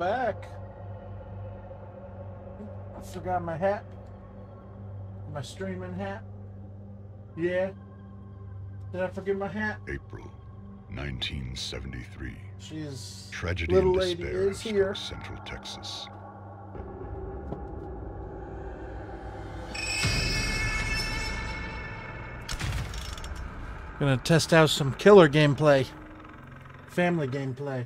Back. I forgot my hat. My streaming hat. Yeah. Did I forget my hat? April 1973. She's Tragedy little and lady despair is struck here. Central Texas. Gonna test out some killer gameplay. Family gameplay.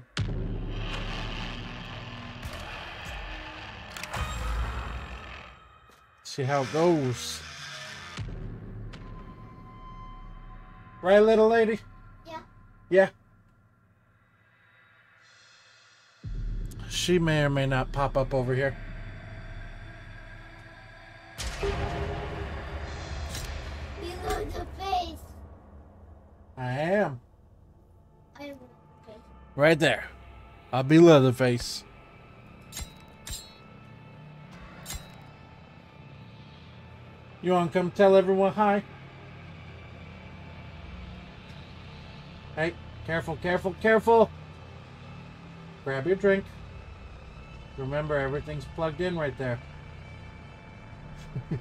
See how it goes. Right, little lady? Yeah. Yeah. She may or may not pop up over here. Below the face. I am. I will face. Right there. I'll be Leatherface. You want to come tell everyone hi? Hey, careful, careful, careful. Grab your drink. Remember, everything's plugged in right there.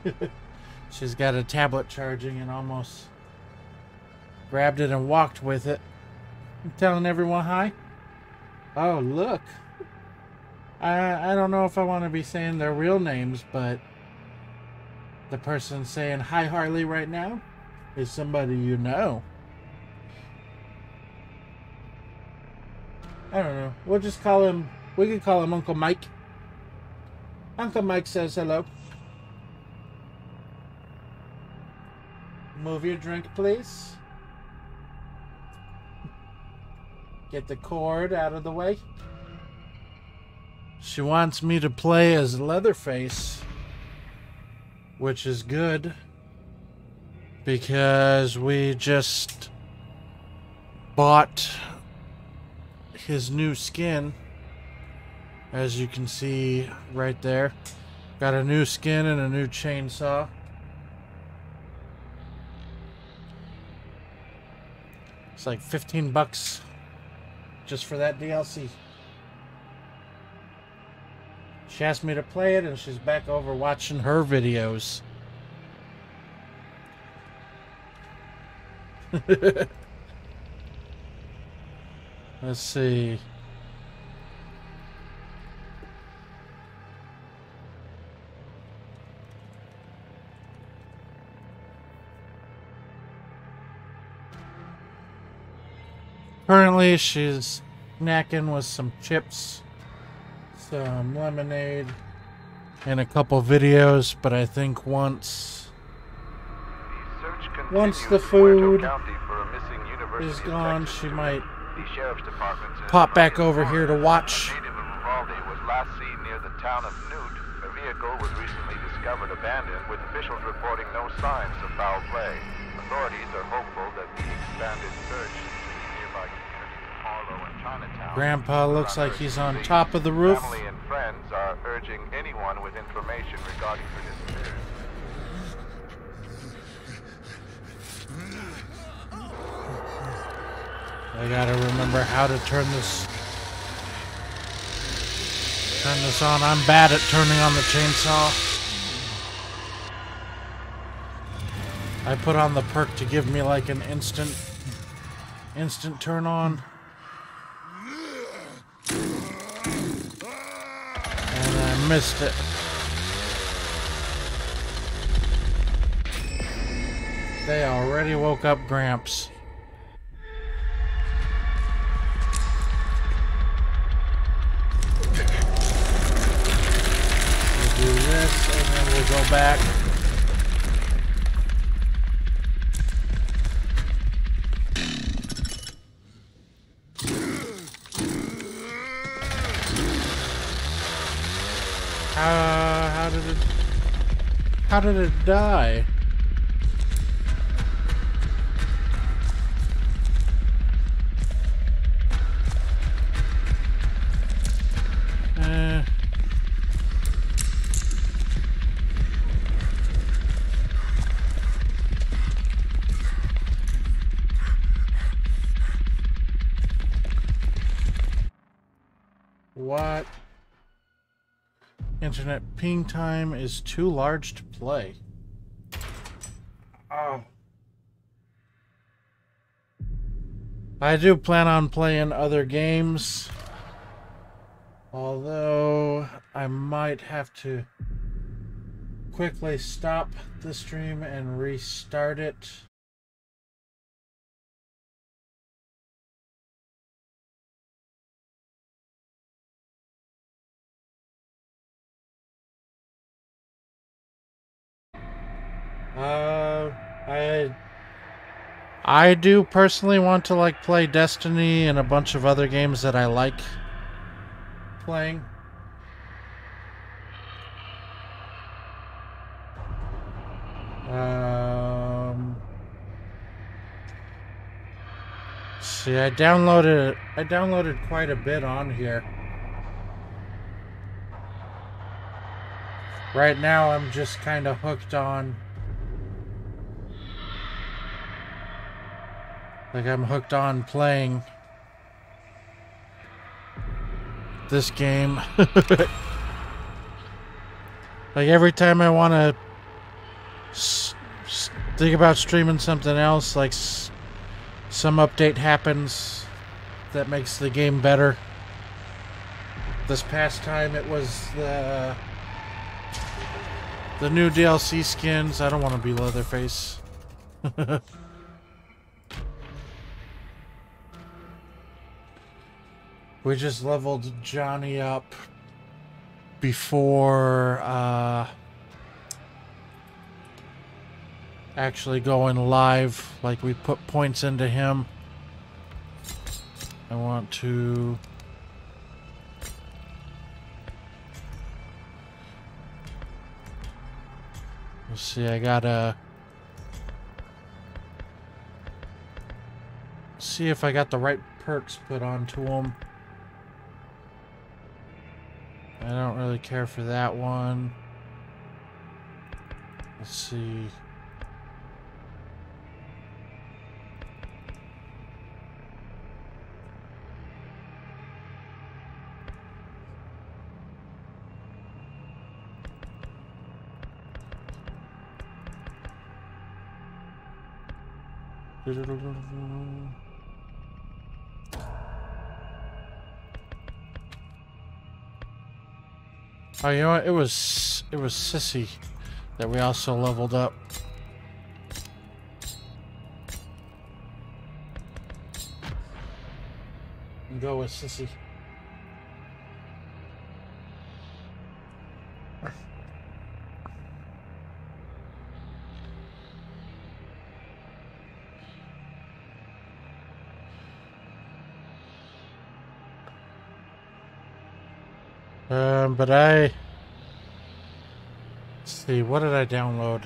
She's got a tablet charging and almost grabbed it and walked with it. I'm telling everyone hi. Oh, look. I I don't know if I want to be saying their real names, but the person saying hi Harley right now is somebody you know. I don't know. We'll just call him we can call him Uncle Mike. Uncle Mike says hello. Move your drink, please. Get the cord out of the way. She wants me to play as Leatherface, which is good because we just bought his new skin. As you can see right there, got a new skin and a new chainsaw. It's like 15 bucks just for that DLC. She asked me to play it, and she's back over watching her videos. Let's see. Currently, she's snacking with some chips, some lemonade, and a couple videos. But I think once Once the food is gone, she might pop back over here to watch. The vehicle was recently discovered abandoned, with officials reporting no signs of foul play. Authorities are hopeful that the expanded search in the nearby communities of Harlow and Chinatown. Grandpa looks like he's on top of the roof. Family and friends are urging anyone with information regarding her disappearance. I gotta remember how to turn this turn this on. I'm bad at turning on the chainsaw. I put on the perk to give me like an instant instant turn on. And I missed it. They already woke up Gramps. We'll do this and then we'll go back. How, how did it how did it die? Ping time is too large to play. Oh. I do plan on playing other games. Although I might have to quickly stop the stream and restart it. Uh, I I do personally want to like play Destiny and a bunch of other games that I like playing. Um, see, I downloaded I downloaded quite a bit on here. Right now, I'm just kind of hooked on. Like I'm hooked on playing this game. like every time I want to think about streaming something else, like some update happens that makes the game better. This past time it was the the new DLC skins. I don't want to be Leatherface. we just leveled Johnny up before uh, actually going live. Like we put points into him. I want to... Let's see, I gotta... See if I got the right perks put onto him. I don't really care for that one. Let's see. Oh, you know what? It was it was Sissy that we also leveled up. Go with Sissy. Um, but I... See, what did I download?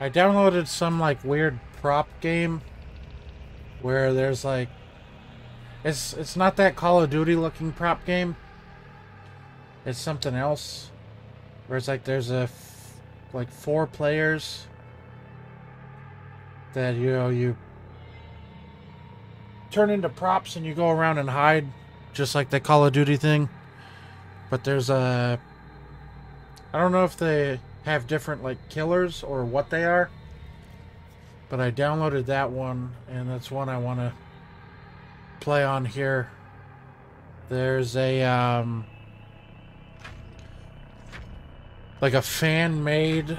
I downloaded some, like, weird prop game where there's, like... It's, it's not that Call of Duty looking prop game. It's something else. Where it's like there's a... like, four players that, you know, you turn into props and you go around and hide just like the Call of Duty thing. But there's a... I don't know if they have different, like, killers or what they are. But I downloaded that one, and that's one I want to play on here. There's a, um... Like a fan-made...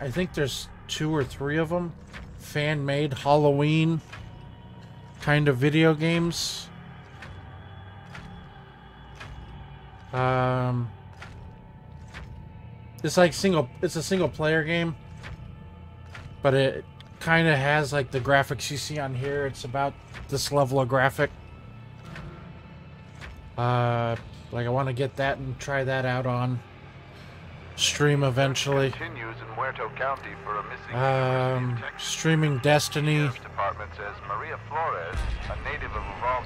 I think there's two or three of them. Fan-made Halloween kind of video games. Um, it's like single. It's a single player game, but it kind of has like the graphics you see on here. It's about this level of graphic. Uh, like I want to get that and try that out on stream eventually. Um, streaming Destiny.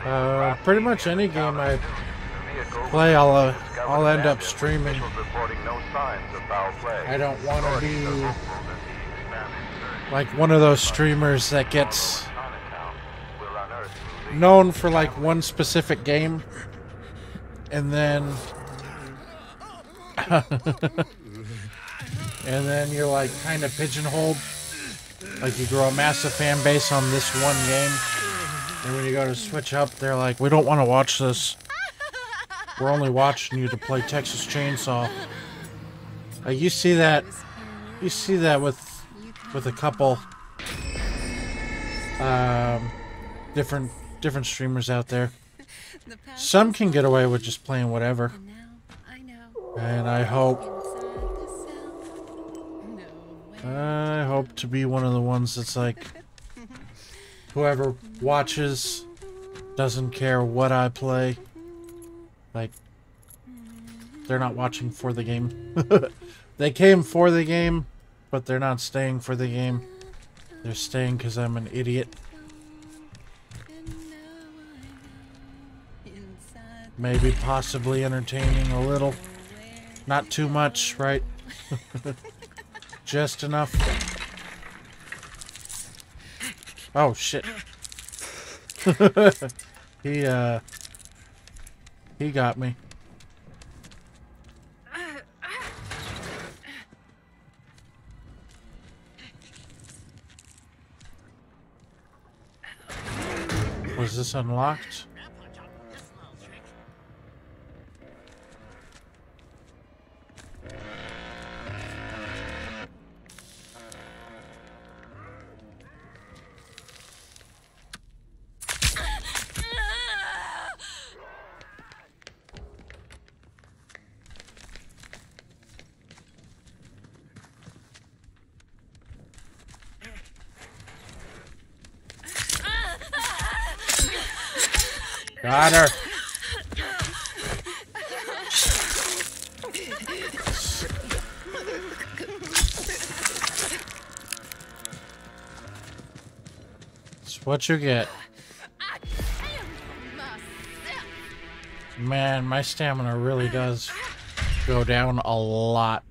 Uh, pretty much any game I play, I'll, uh, I'll end up streaming. I don't want to be like one of those streamers that gets known for like one specific game and then and then you're like kind of pigeonholed. Like you grow a massive fan base on this one game. And when you go to switch up, they're like, we don't want to watch this. We're only watching you to play Texas Chainsaw. Like you see that, you see that with, with a couple, um, different different streamers out there. Some can get away with just playing whatever. And I hope I hope to be one of the ones that's like whoever watches doesn't care what I play. Like they're not watching for the game. they came for the game, but they're not staying for the game. They're staying because I'm an idiot. Maybe possibly entertaining a little. Not too much, right? Just enough. Oh, shit. he, uh... He got me. Was this unlocked? Got her. It's what you get. Man, my stamina really does go down a lot.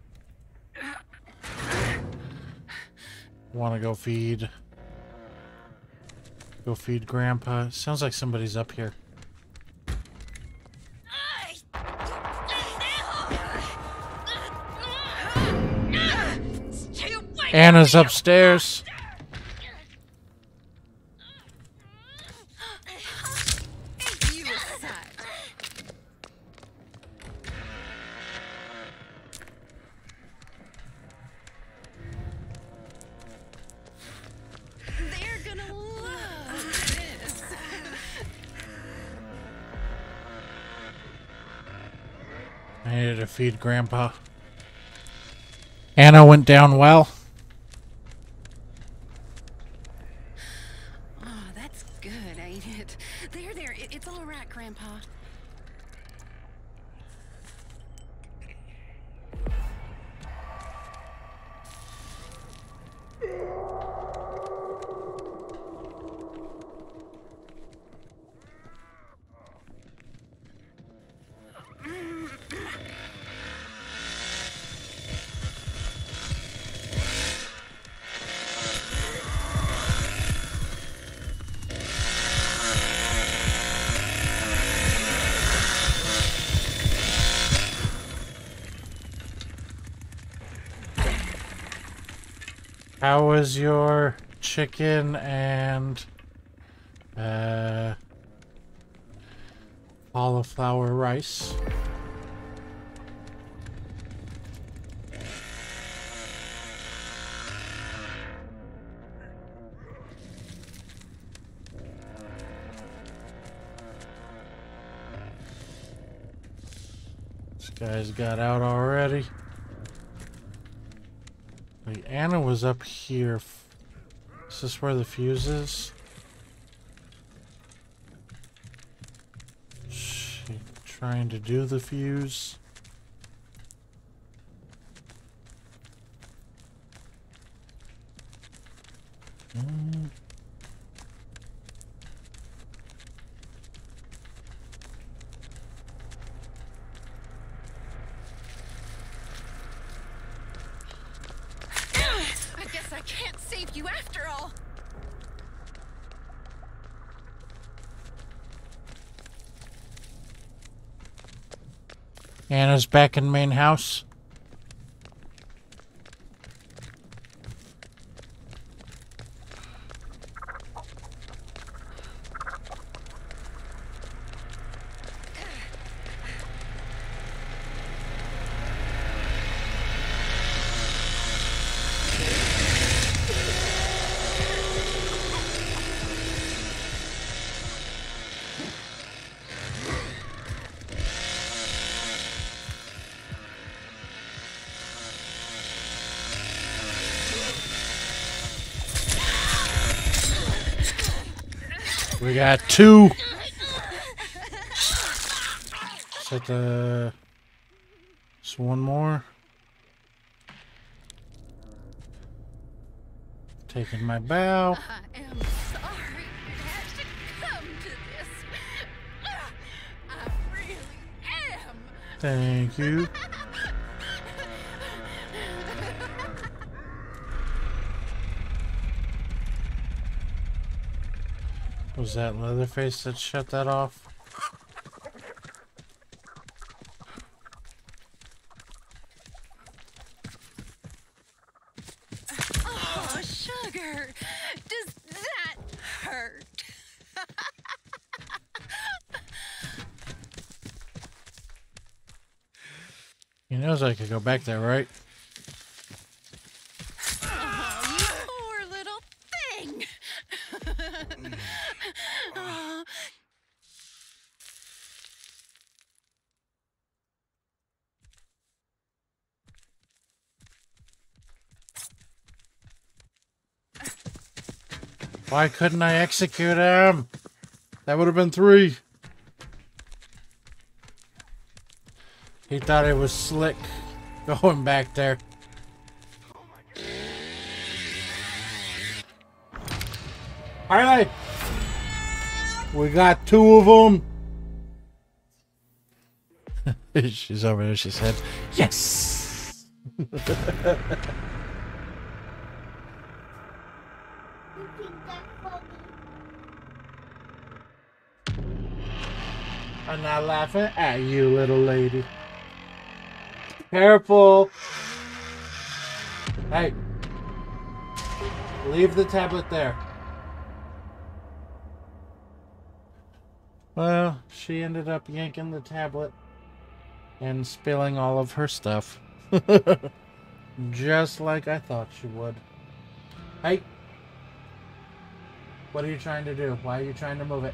Want to go feed. Go feed Grandpa. Sounds like somebody's up here. Ana's upstairs. I needed to feed Grandpa. Anna went down well. Oh, that's good, ain't it? There, there. It, it's all right, Grandpa. How was your chicken and uh, cauliflower rice? This guy's got out already. Wait, Ana was up here. This where the fuse is? She trying to do the fuse? Mm. I guess I can't save you after all. Ana's back in main house. We got two. Set the. Just one more. Taking my bow. I am sorry it had to come to this. I really am. Thank you. Was that Leatherface that shut that off? Oh, sugar. Does that hurt? He knows I could go back there, right? Oh, you poor little thing. oh, Why couldn't I execute him? That would have been three. He thought it was slick going back there. Harley! We got two of them. She's over there. She said, Yes! I'm not laughing at you, little lady. Careful. Hey. Leave the tablet there. Well, she ended up yanking the tablet and spilling all of her stuff. Just like I thought she would. Hey. What are you trying to do? Why are you trying to move it?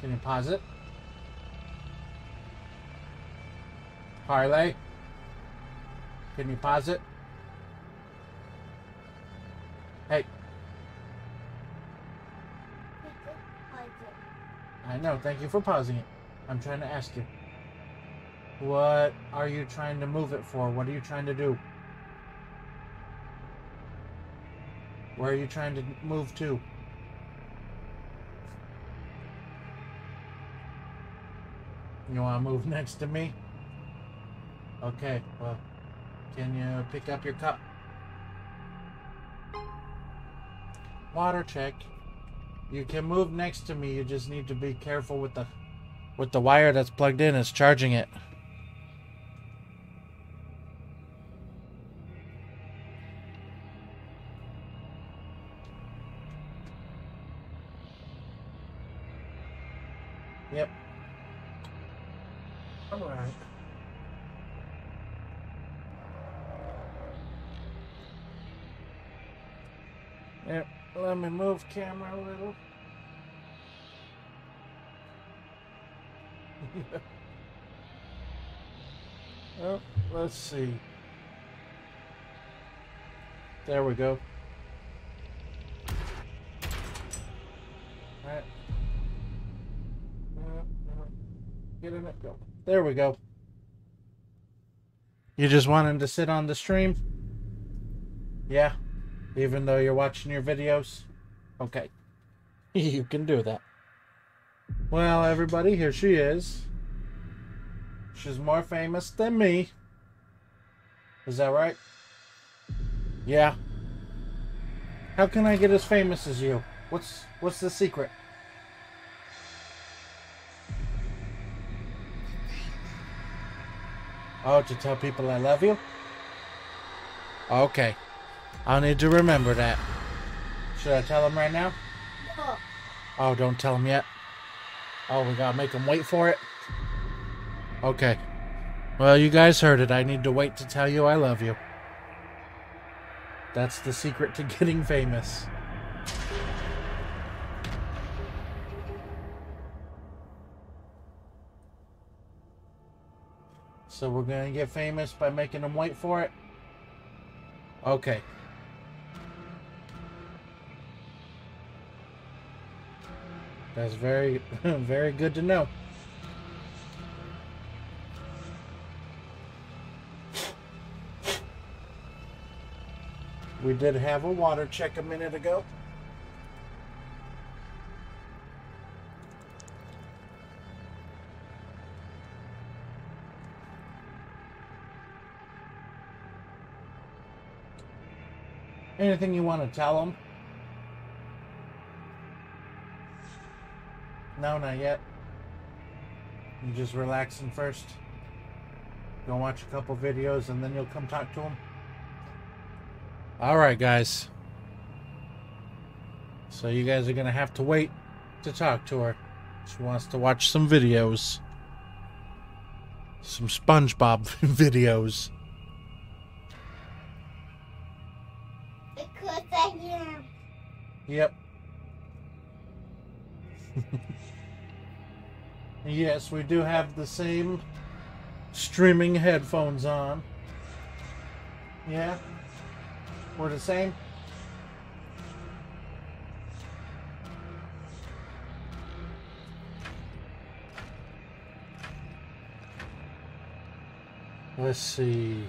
Can you pause it? Harley? Can you pause it? Hey. I know. Thank you for pausing it. I'm trying to ask you. What are you trying to move it for? What are you trying to do? Where are you trying to move to? You want to move next to me? Okay, well, can you pick up your cup? Water check. You can move next to me. You just need to be careful with the with the wire that's plugged in. It's charging it. Let's see. There we go. Alright. Uh, uh, Get in it, go. There we go. You just want him to sit on the stream? Yeah. Even though you're watching your videos? Okay. you can do that. Well, everybody, here she is. She's more famous than me. Is that right? Yeah. How can I get as famous as you? What's what's the secret? Oh, to tell people I love you? Okay. I'll need to remember that. Should I tell them right now? No. Oh, don't tell them yet. Oh, we gotta make them wait for it? Okay. Well, you guys heard it. I need to wait to tell you I love you. That's the secret to getting famous. So we're gonna get famous by making them wait for it? Okay. That's very, very good to know. We did have a water check a minute ago. Anything you want to tell them? No, not yet. You just relaxing first. Go watch a couple videos and then you'll come talk to them. All right, guys. So you guys are gonna have to wait to talk to her. She wants to watch some videos. Some SpongeBob videos. Because I am. Yep. yes, we do have the same streaming headphones on. Yeah? We're the same? Let's see.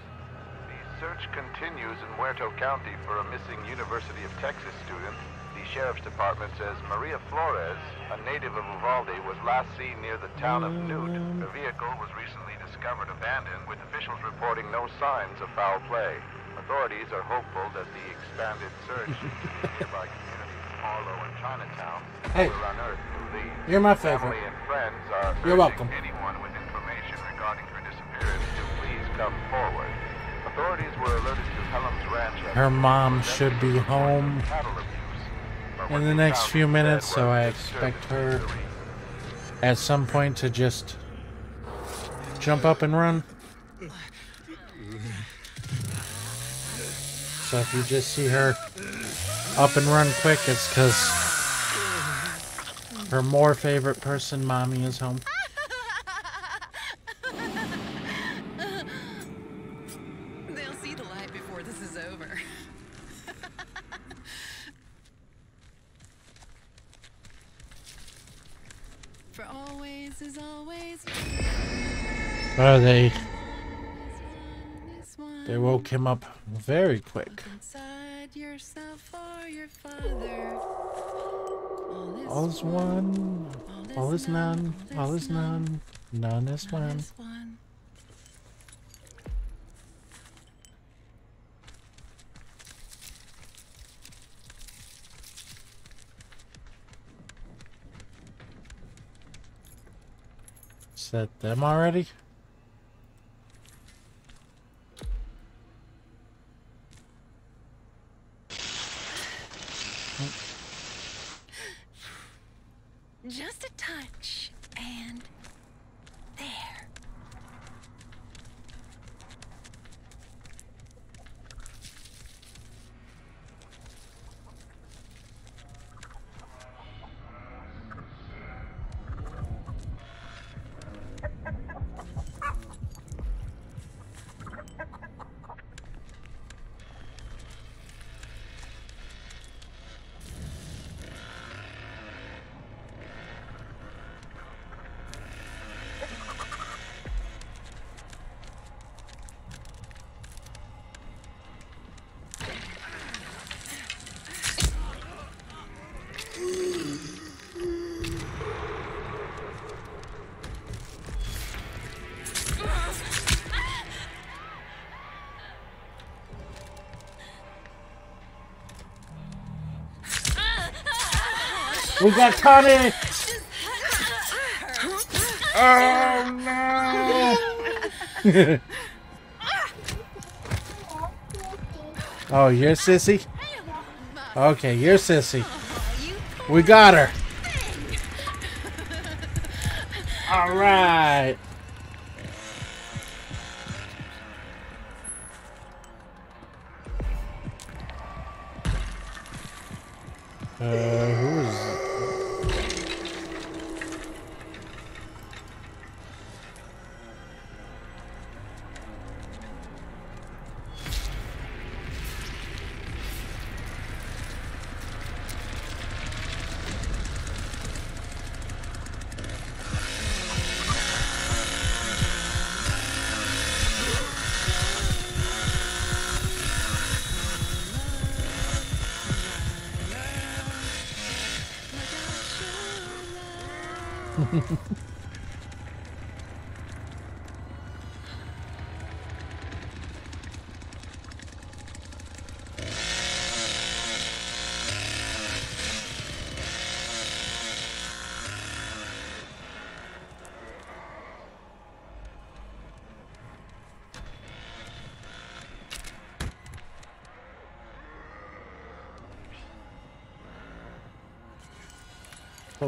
The search continues in Muerto County for a missing University of Texas student. The sheriff's department says Maria Flores, a native of Uvalde, was last seen near the town of Newt. Her vehicle was recently discovered abandoned, with officials reporting no signs of foul play. Authorities are hopeful that the expanded search into the nearby communities of Harlow and Chinatown Hey. will unearth new leads. You're my favorite. Family and friends are You're welcome. anyone with information regarding her disappearance to please come forward. Authorities were alerted to Helen's ranch. at Her mom should be home cattle abuse. But in the next few minutes, so I expect her at some point to just jump up and run. So if you just see her up and run quick, it's because her more favorite person, mommy, is home. They'll see the light before this is over. For always is always Oh, they. They woke him up very quick. Inside yourself for your father. All is one, all is none, all is none, none is one. is one. Is that them already? We got Connie! Oh no! oh, you're sissy? Okay, you're sissy. We got her. thing.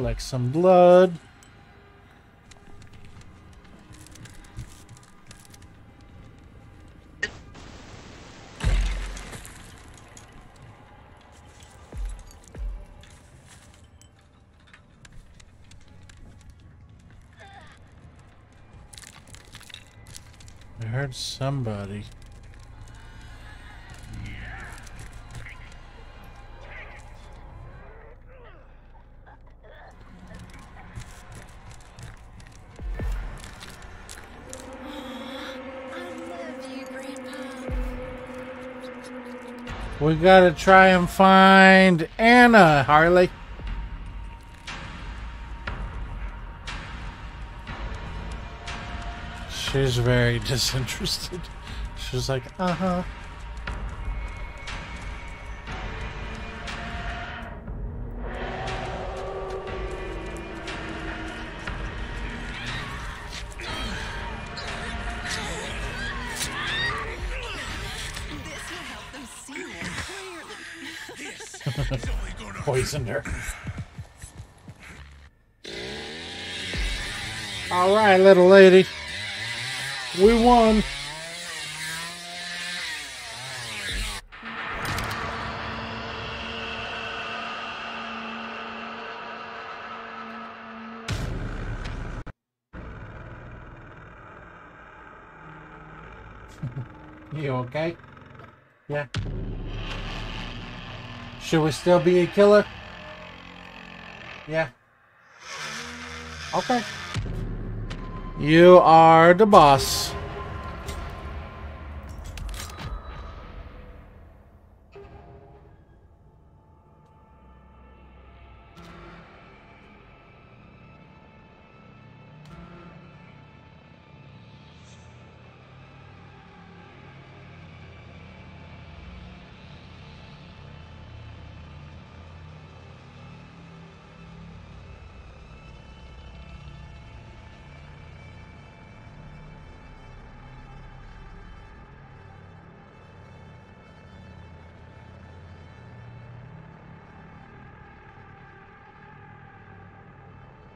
Collect some blood. I heard somebody. We gotta try and find Ana, Harley. She's very disinterested. She's like, uh her. All right, little lady. We won. you okay? Yeah. Should we still be a killer? Yeah. Okay. You are the boss.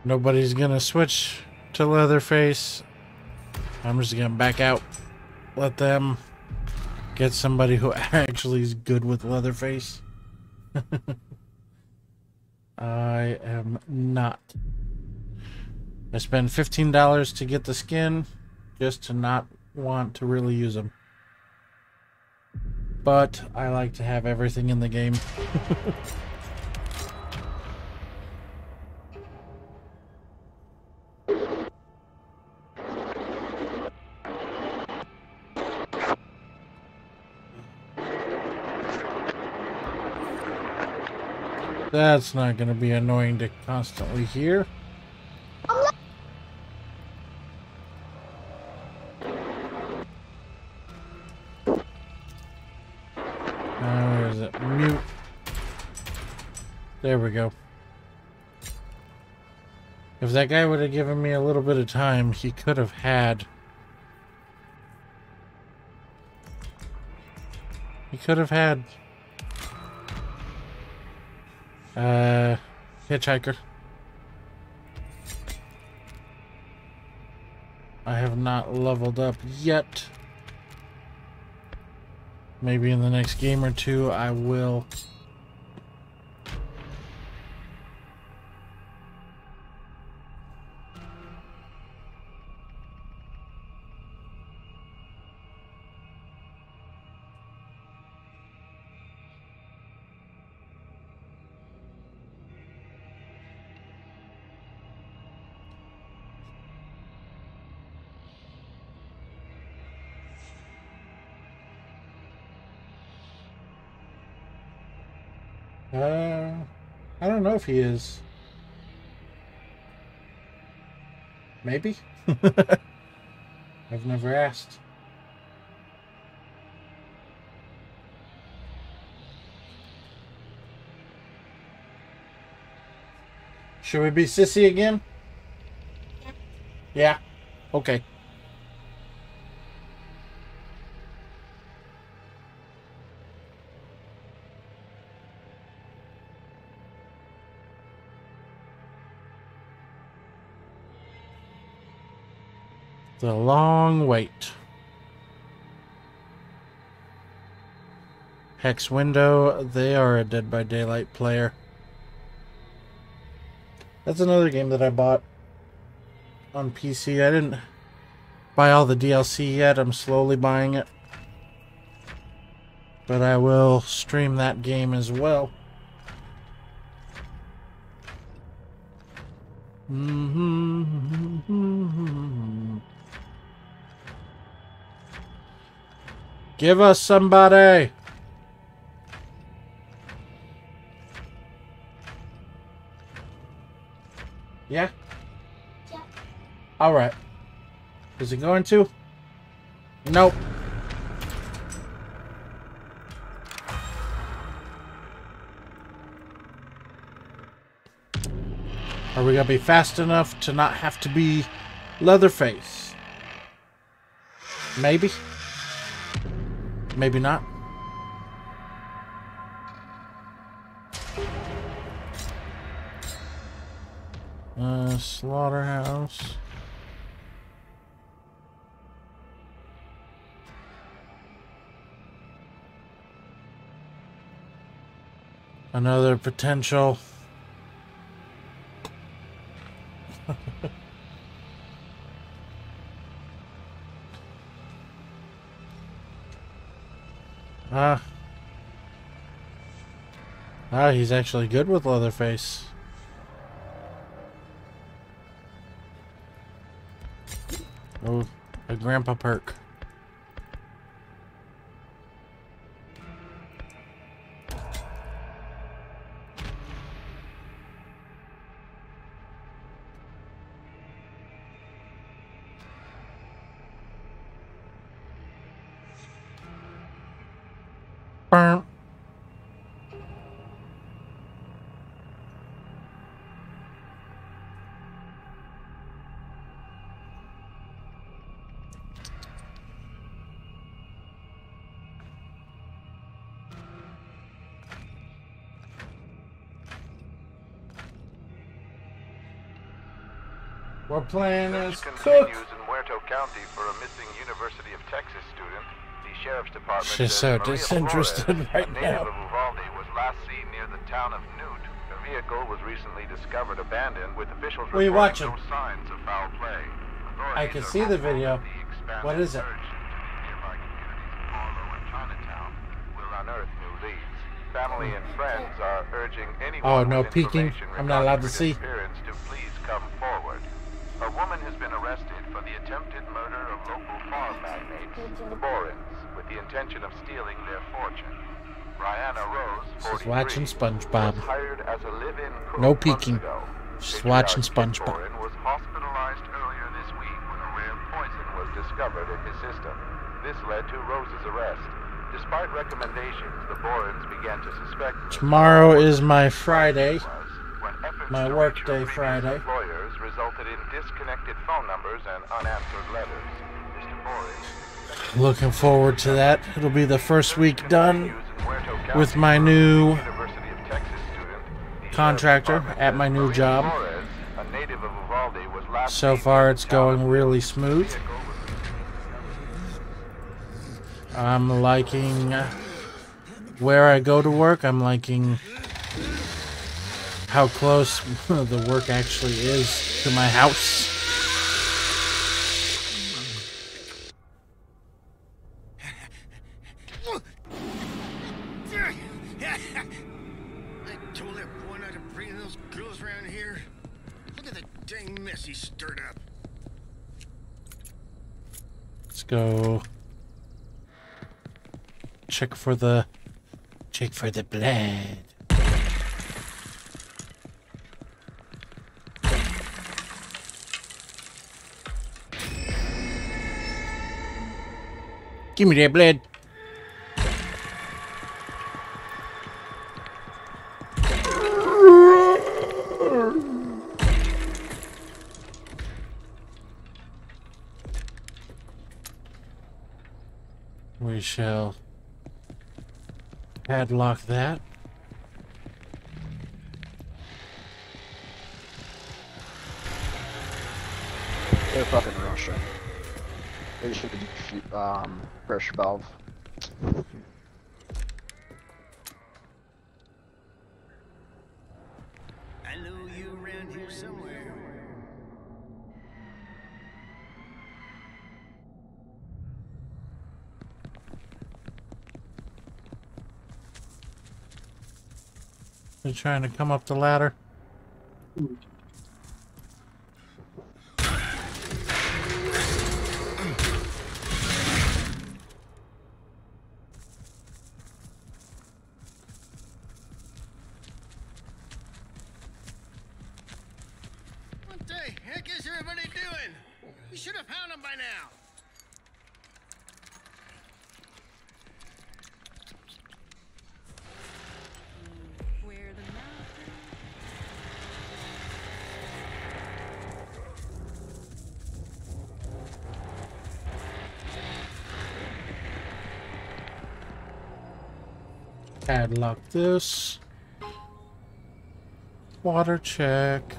Nobody's gonna switch to Leatherface. I'm just gonna back out. Let them get somebody who actually is good with Leatherface. I am not. I spend $15 to get the skin just to not want to really use them. But I like to have everything in the game. That's not going to be annoying to constantly hear. Where is it? Mute. There we go. If that guy would have given me a little bit of time, he could have had... He could have had uh hitchhiker. I have not leveled up yet. Maybe in the next game or two I will. Uh, I don't know if he is. Maybe? I've never asked. Should we be sissy again? Yeah. Okay. The long wait. Hex Window, they are a Dead by Daylight player. That's another game that I bought on PC. I didn't buy all the DLC yet. I'm slowly buying it. But I will stream that game as well. Mm-hmm. Give us somebody. Yeah? Yeah. All right. Is it going to? Nope. Are we gonna be fast enough to not have to be Leatherface? Maybe. Maybe not. Uh, slaughterhouse. Another potential. Ah. Ah, he's actually good with Leatherface. Oh, a grandpa perk. Student. The sheriff's department She's says so Maria disinterested Flores, right a now. of Uvalde, was last seen near the town of Newt. Her vehicle was recently discovered abandoned with officials What are you reporting watching? no signs of foul play. Authorities I can see the video. the What is it? search into nearby communities of Harlow and Chinatown will unearth new leads. Family and friends are urging anyone Oh, no peeking? I'm not allowed to see? to please come forward. A woman has been arrested for the attempted murder of local farm magnates, the Borins, with the intention of stealing their fortune. Brianna Rose, She's watching SpongeBob. was hired as a live-in cook No peeking. She's watching SpongeBob. Borin was hospitalized earlier this week when a rare poison was discovered in his system. This led to Rose's arrest. Despite recommendations, the Borins began to suspect Tomorrow is my Friday. was when efforts My workday work reach her day previous Friday. Resulted in disconnected phone numbers and unanswered letters. Mr. Boris Looking forward to that. It'll be the first week done News in Muerto County with my new University of Texas student. The contractor at my new job. Flores, a native of Uvalde, was last So far, it's the town of going really smooth. I'm liking where I go to work. I'm liking how close the work actually is to my house. I told that boy not to bring those girls around here. Look at the dang mess he stirred up. Let's go check for the check for the blood. Give me that blood. We shall padlock that. They're fucking Russia. They should have um, pressure valve. I know you around here somewhere. They're trying to come up the ladder. What Padlock this. Water check.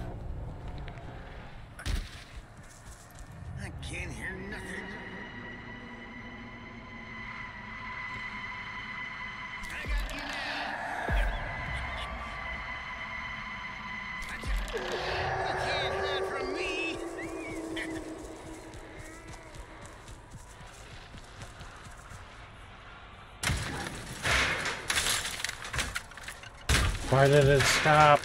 Why did it stop?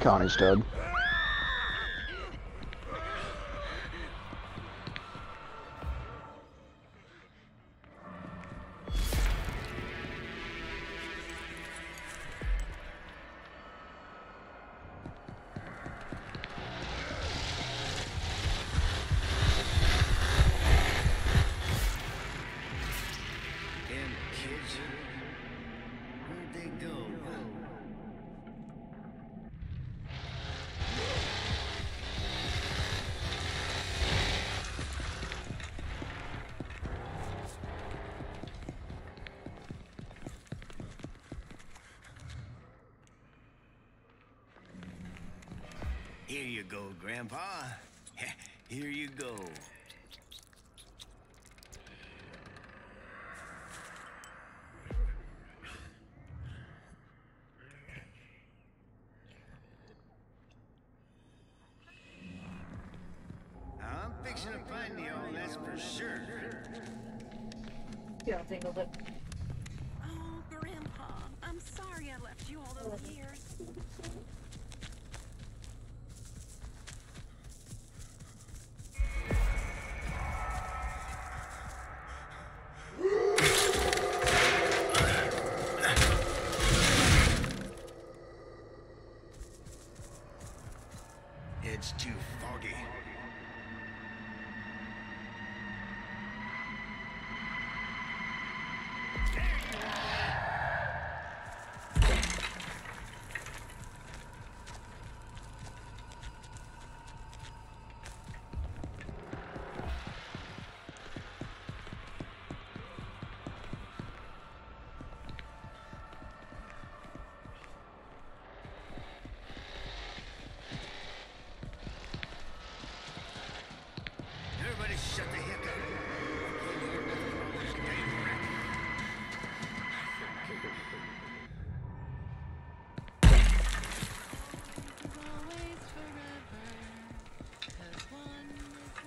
Connie's dead.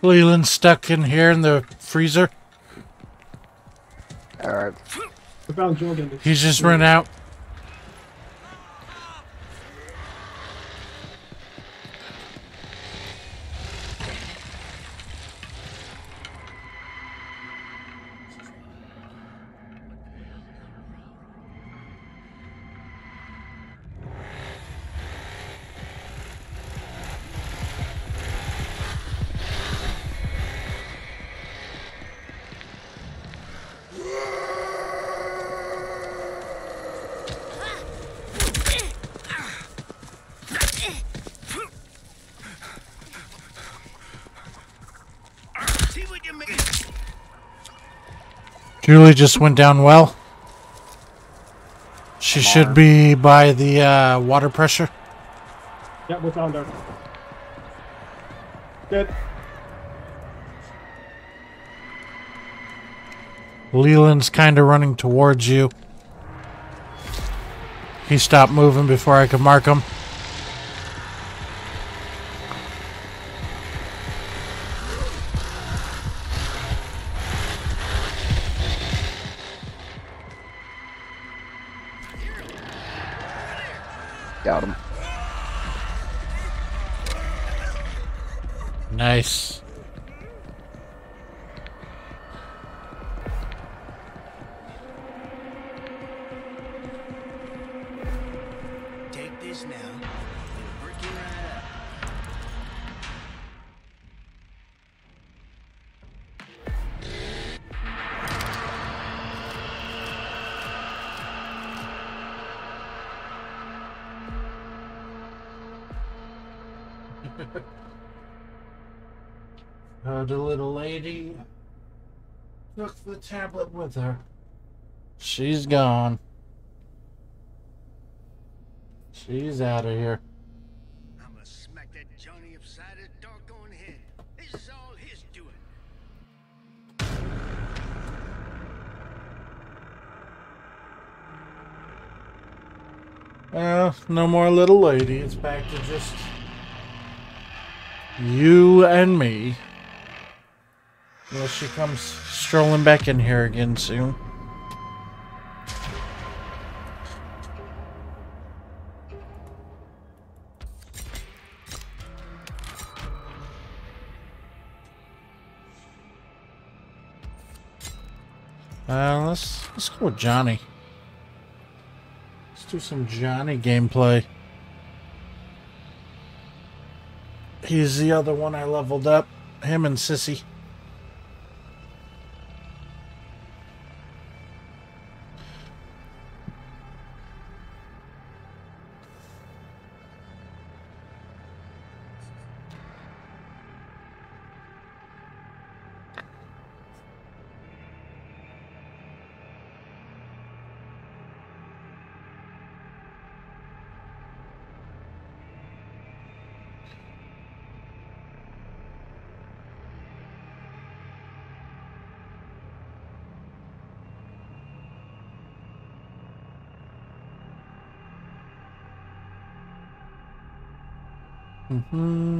One Leland's stuck in here in the freezer. Alright. I found Jordan. He's just run out. Julie just went down well. She Come should on. be by the uh, water pressure. Yeah, we found her. Good. Leland's kind of running towards you. He stopped moving before I could mark him. With her. She's gone. She's out of here. I'm gonna smack that Johnny upside his doggone head. This is all his doing. Well, no more little lady. It's back to just you and me. Unless she comes strolling back in here again soon. Uh, let's let's go with Johnny. Let's do some Johnny gameplay. He's the other one I leveled up. Him and Sissy. Mm-hmm.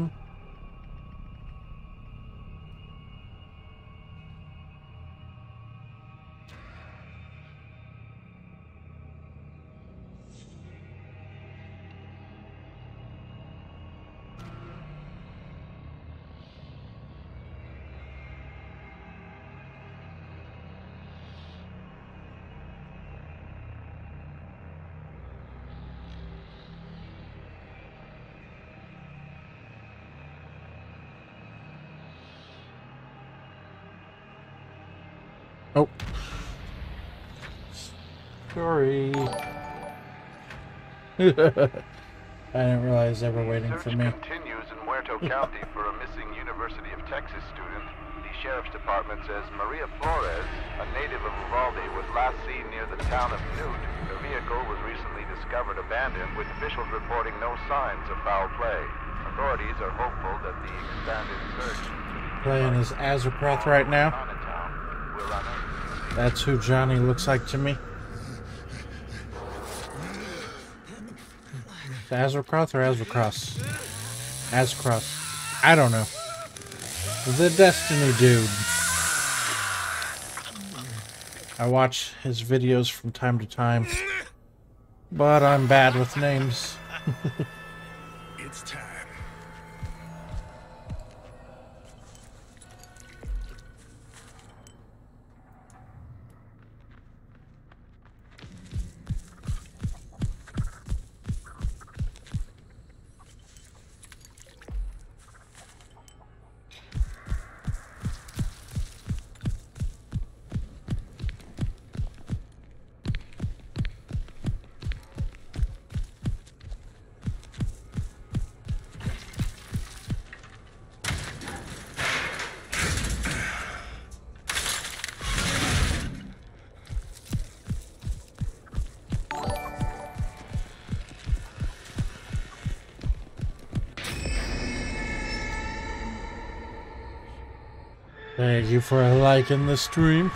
Oh. Sorry. I didn't realize they were waiting for me. continues in Muerto County for a missing University of Texas student. The sheriff's department says Maria Flores, a native of Uvalde, was last seen near the town of Newt. Her vehicle was recently discovered abandoned, with officials reporting no signs of foul play. Authorities are hopeful that the expanded search Playing as Azraproth right now. That's who Johnny looks like to me. Azracross or Azracross? Azcross. I don't know. The Destiny dude. I watch his videos from time to time, but I'm bad with names. Thank a like in the stream.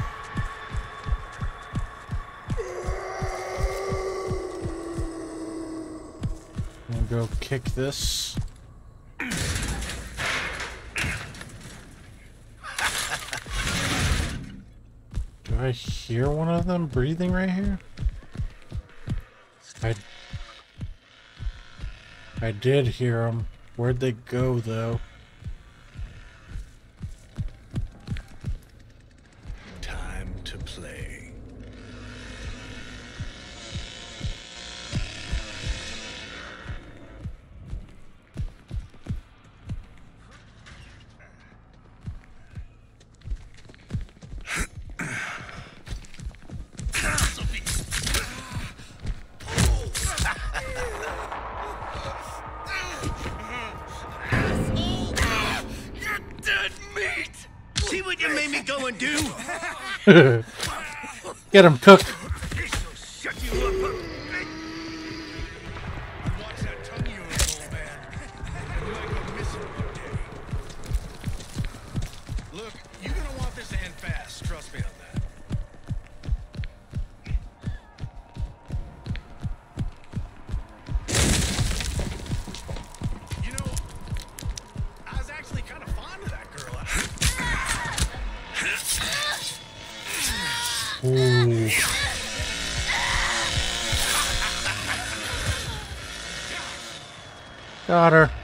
Gonna go kick this. Do I hear one of them breathing right here? I I did hear them. Where'd they go though? Of that girl. Ooh. Got her.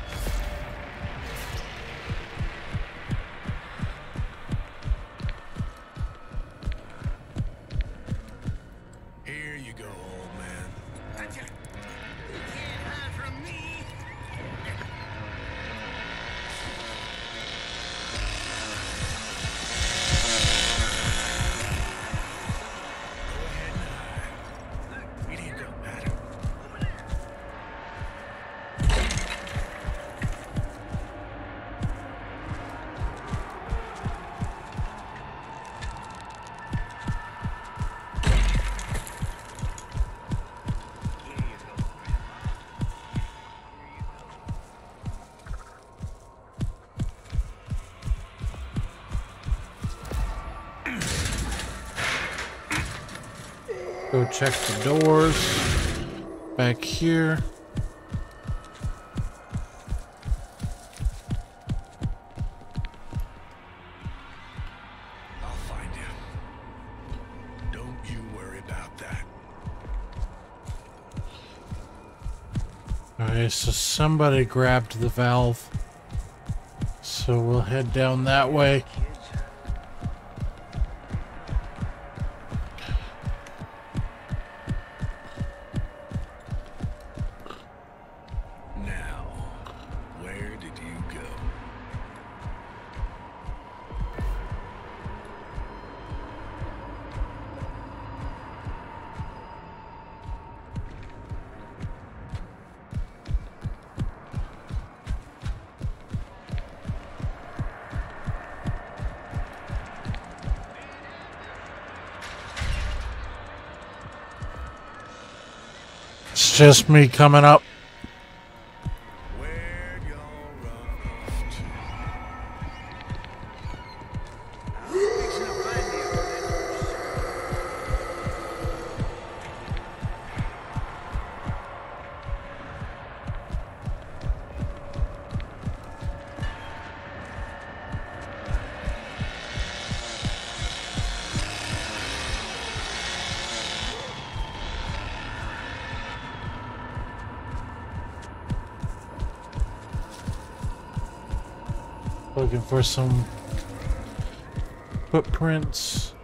Check the doors. Back here. I'll find him. Don't you worry about that. Alright, so somebody grabbed the valve. So we'll head down that way. just me coming up. some footprints.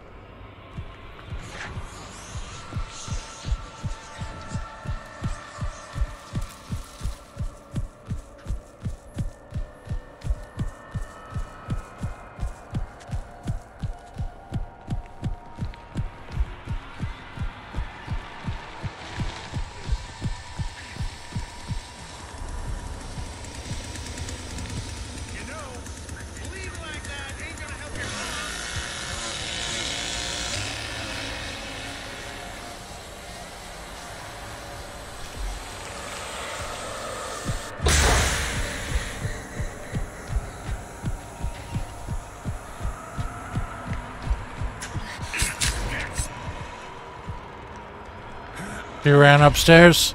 He ran upstairs.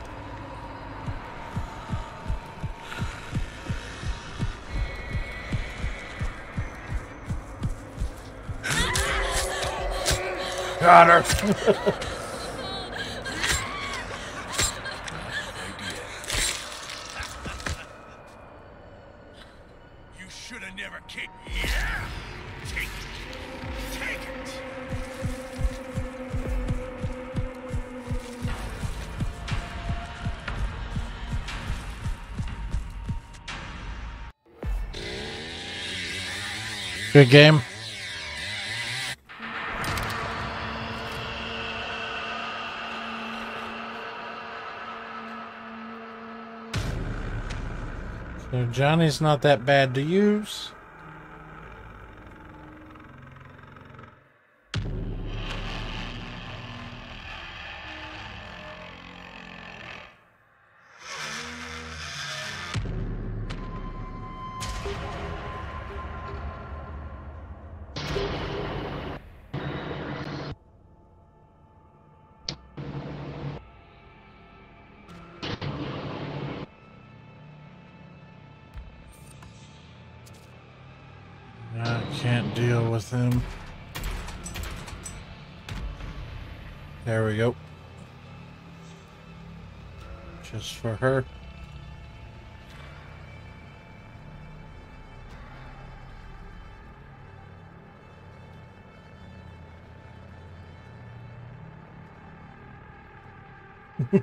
Got her. Good game. So Johnny's not that bad to use.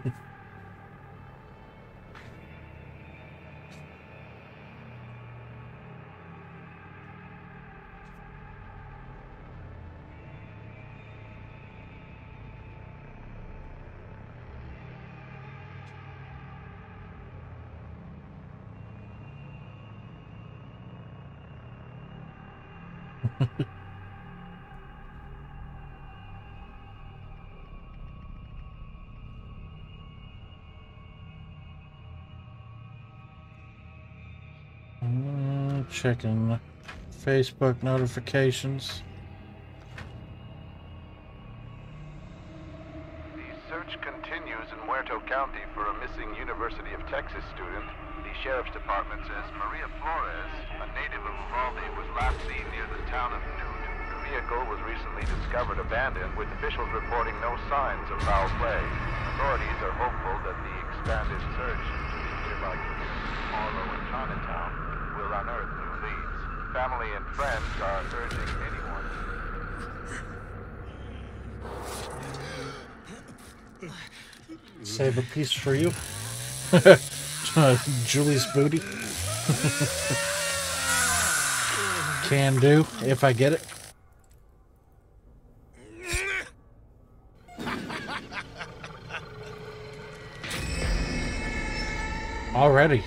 Yeah. checking Facebook notifications. for you. Julie's booty. Can do, if I get it. Already,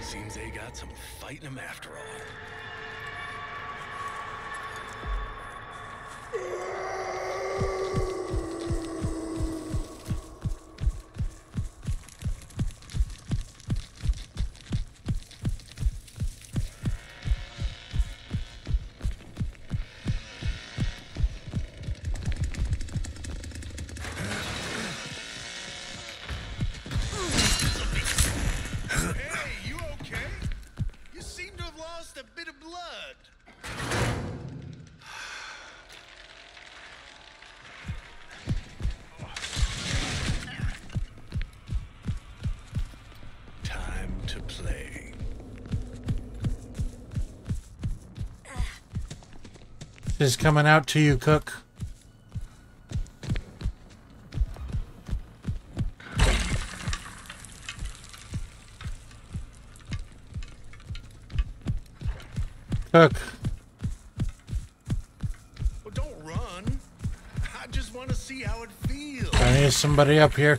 She's coming out to you, Cook. Cook. Well, don't run. I just want to see how it feels. I need somebody up here.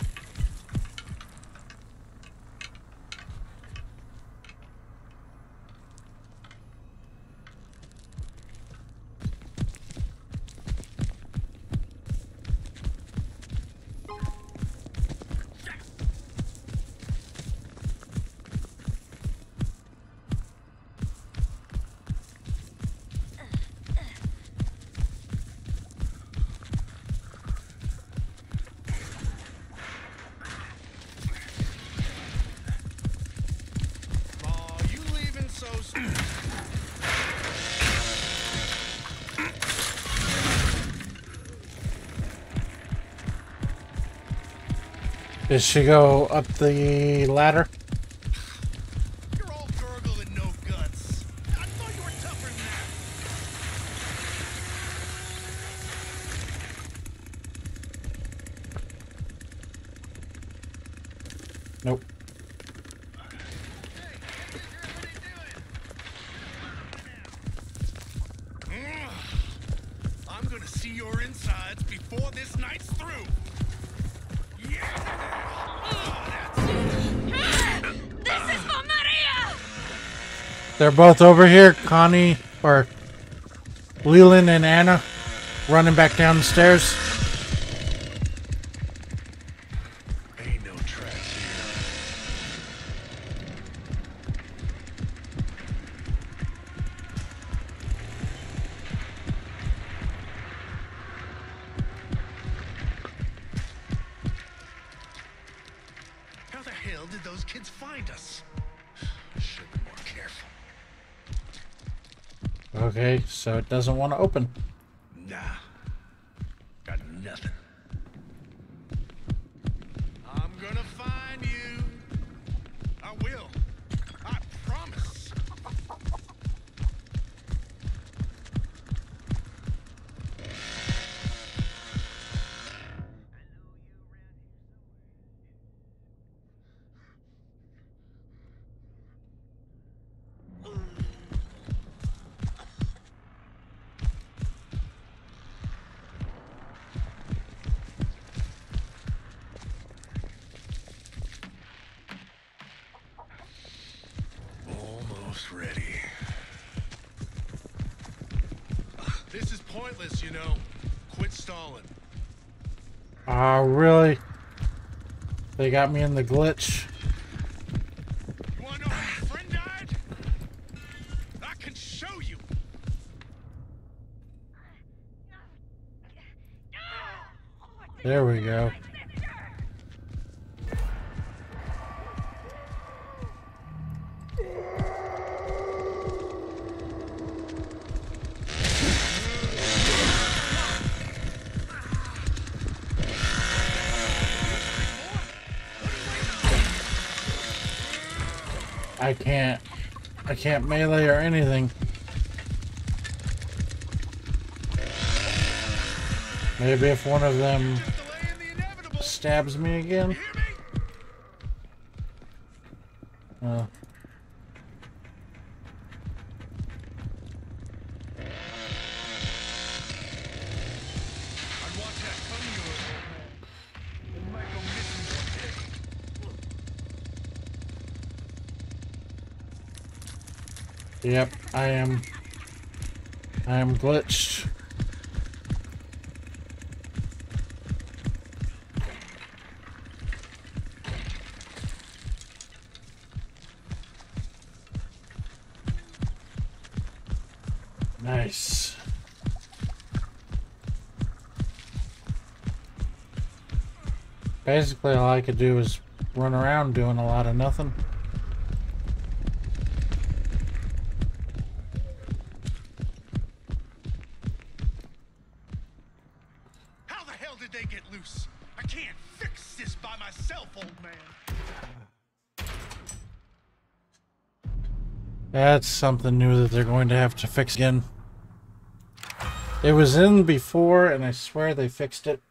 Did she go up the ladder? Both over here. Connie or Leland and Ana running back down the stairs. Doesn't want to open. Pointless, you know. Quit stalling. Oh, really? They got me in the glitch. You wanna know how your friend died? I can show you. There we go. Can't melee or anything. Maybe if one of them stabs me again. You hear me? Uh, I'd watch that coming to us, old man. It might go missing one day. Yep, I am. I am glitched. Nice. Basically, all I could do is run around doing a lot of nothing. That's something new that they're going to have to fix again. It was in before, and I swear they fixed it.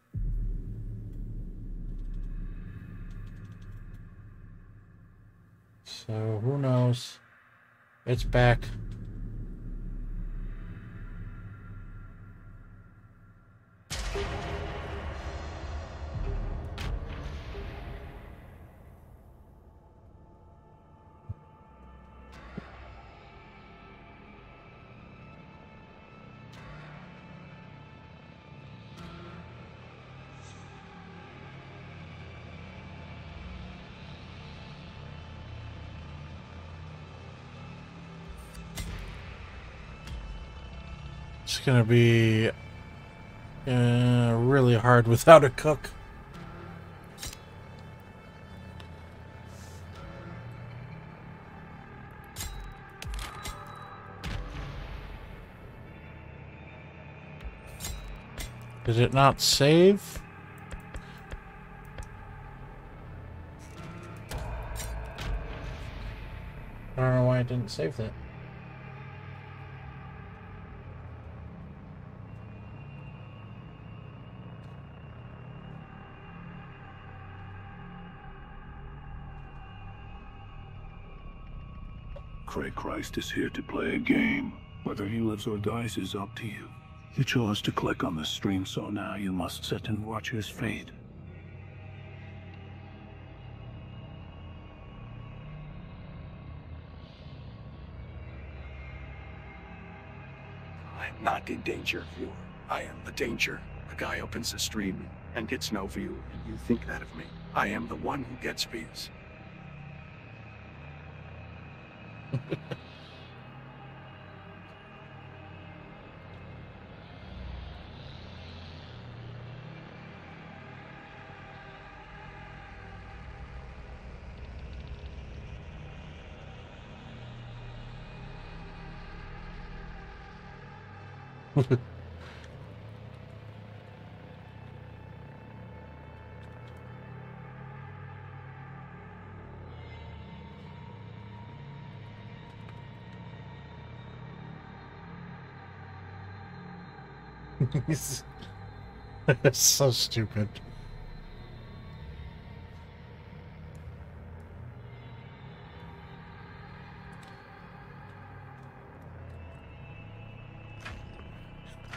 So, who knows? It's back. Gonna be uh, really hard without a cook. Did it not save? I don't know why it didn't save that. Chryst is here to play a game. Whether he lives or dies is up to you. You chose to click on the stream, so now you must sit and watch his fate. I'm not in danger, viewer. I am the danger. The guy opens the stream and gets no view, and you think that of me. I am the one who gets views. He's so stupid.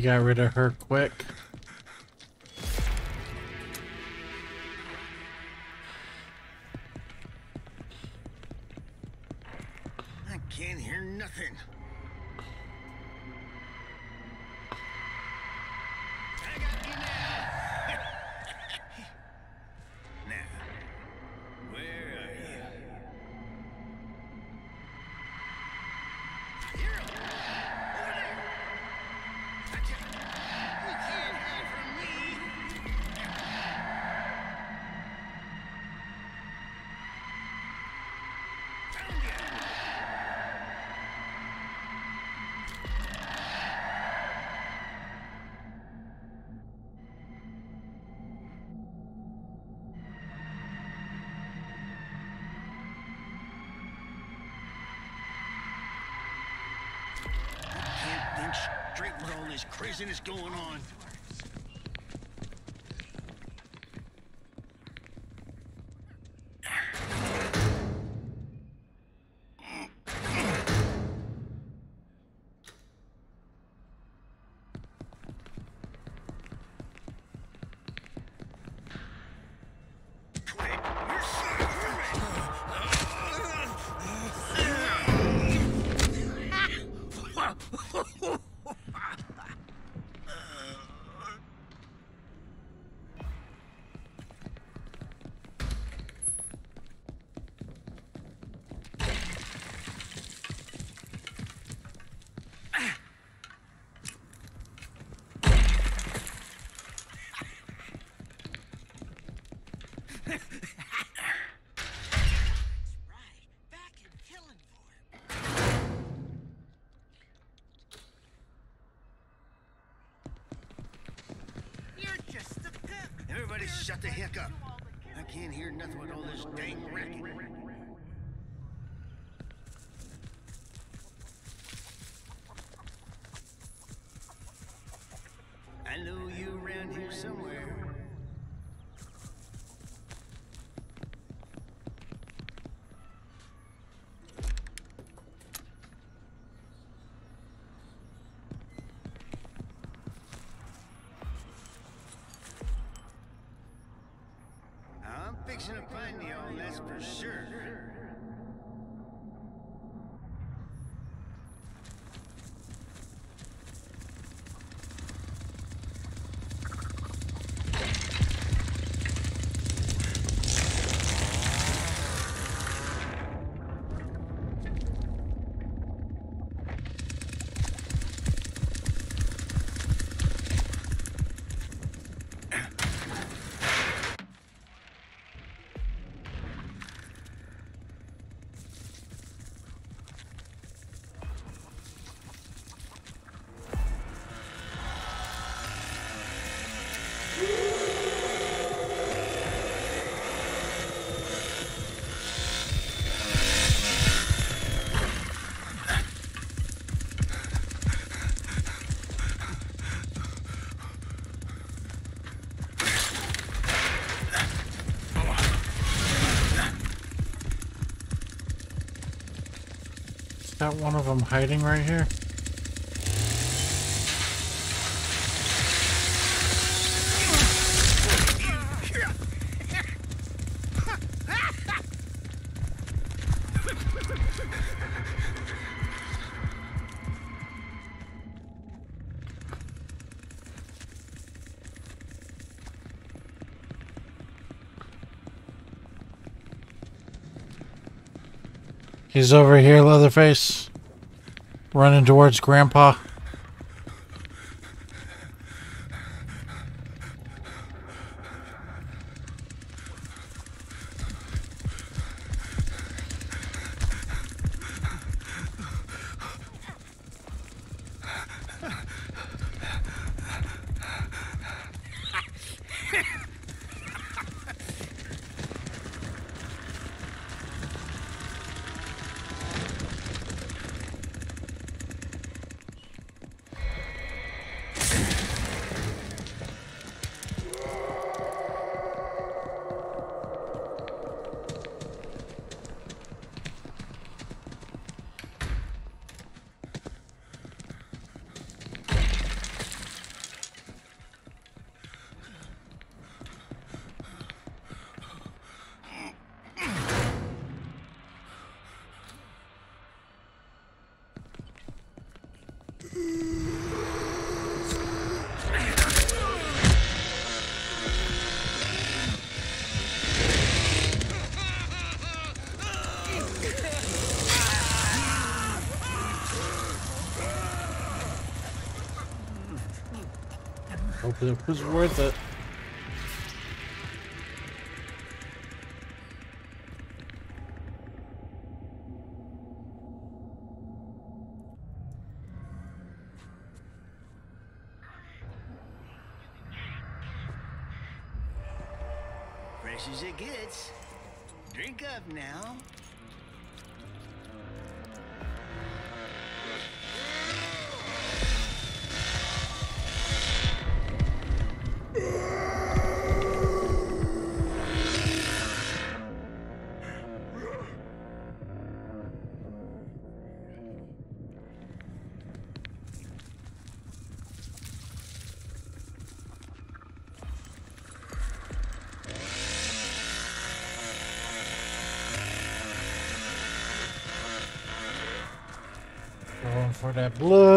got rid of her quick. With all this craziness going on. Shut the heck up. I can't hear nothing with all this dang racket. Fixing to find you all, that's for sure. Got one of them hiding right here. He's over here, Leatherface. Running towards Grandpa. Worth it. That blood.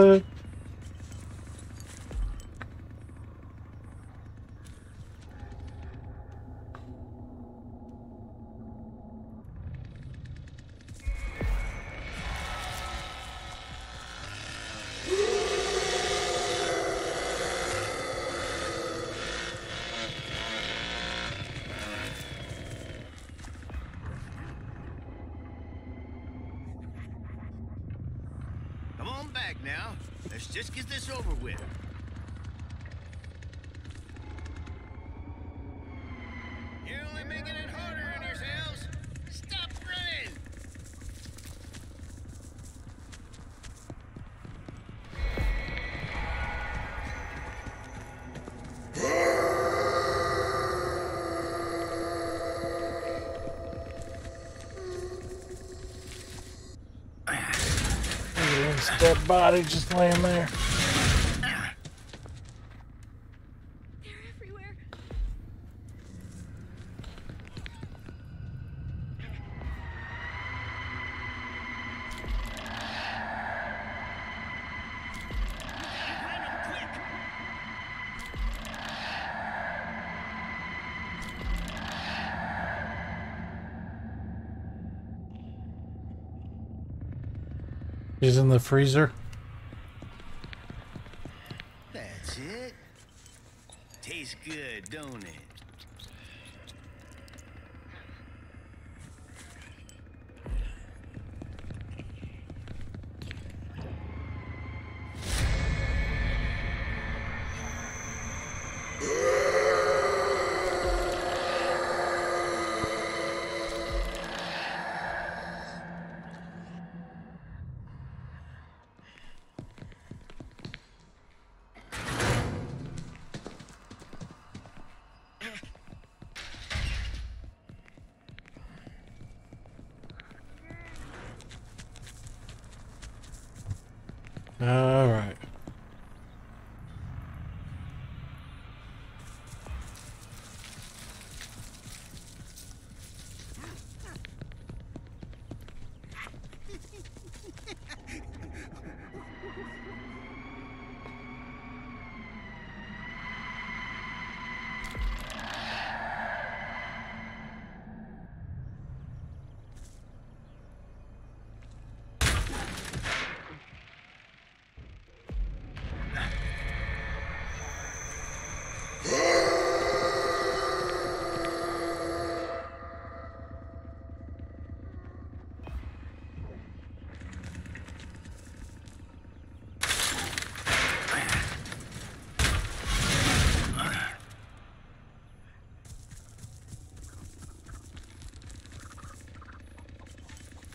Dead body just laying there. He's in the freezer.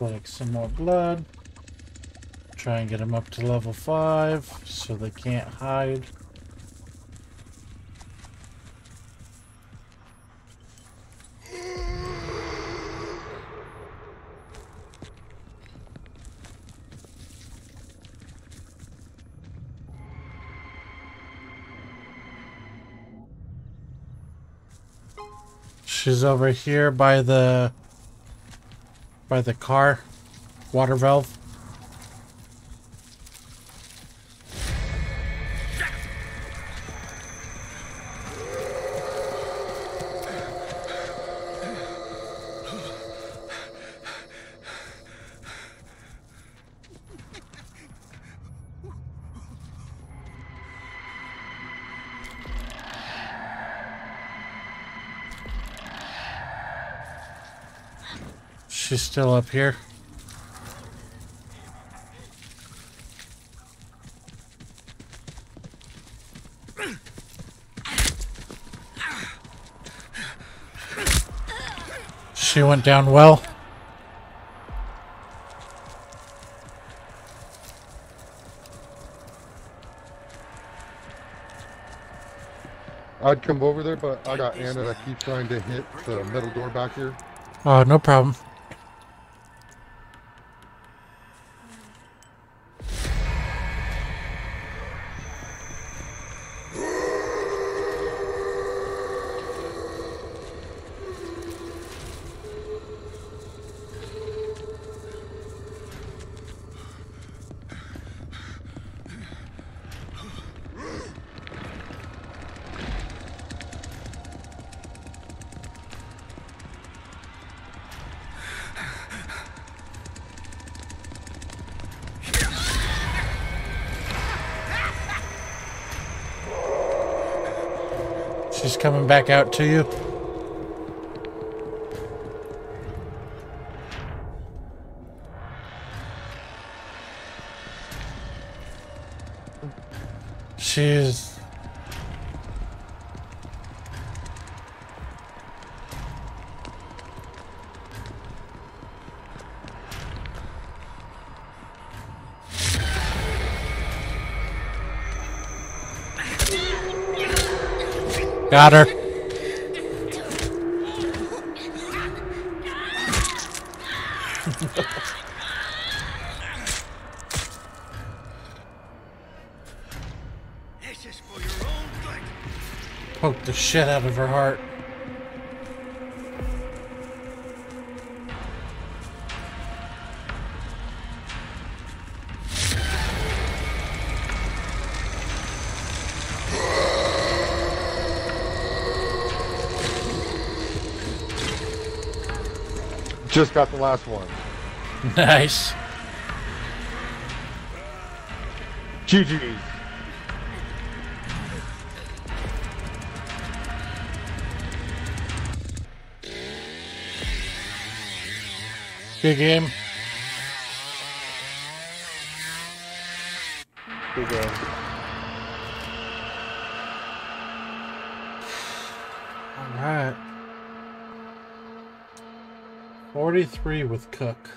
Collect some more blood. Try and get them up to level 5 so they can't hide. She's over here by the by the car water valve. Still up here. She went down well. I'd come over there, but I got Ana that keeps trying to hit the metal door back here. Oh, no problem. She's coming back out to you. Got her. Poke the shit out of her heart. Just got the last one. Nice. GG's. Good game. Good game. 43 with Cook.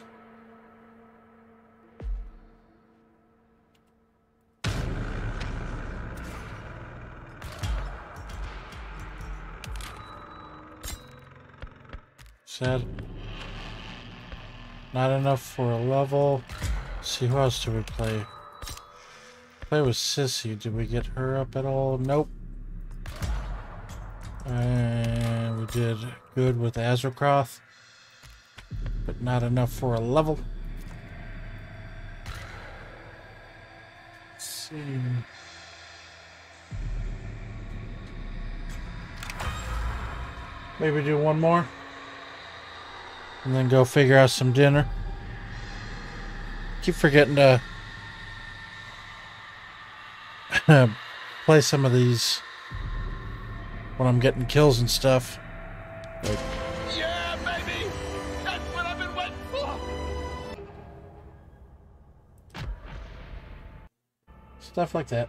Sad. Not enough for a level. Let's see, who else do we play? Play with Sissy. Did we get her up at all? Nope. And we did good with Azracroth, not enough for a level. Let's see. Maybe do one more. And then go figure out some dinner. Keep forgetting to play some of these when I'm getting kills and stuff. Like, stuff like that.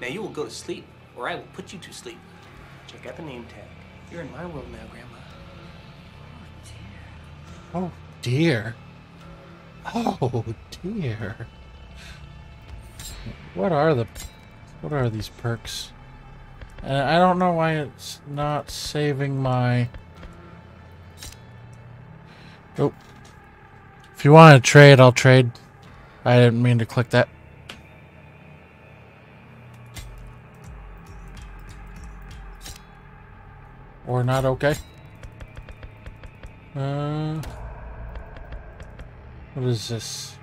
Now you will go to sleep, or I will put you to sleep. Check out the name tag. You're in my world now, Grandma. Oh dear. Oh dear. Oh, what are the what are these perks? And I don't know why it's not saving my Oh. If you want to trade, I'll trade. I didn't mean to click that. Or not okay. Uh what is this?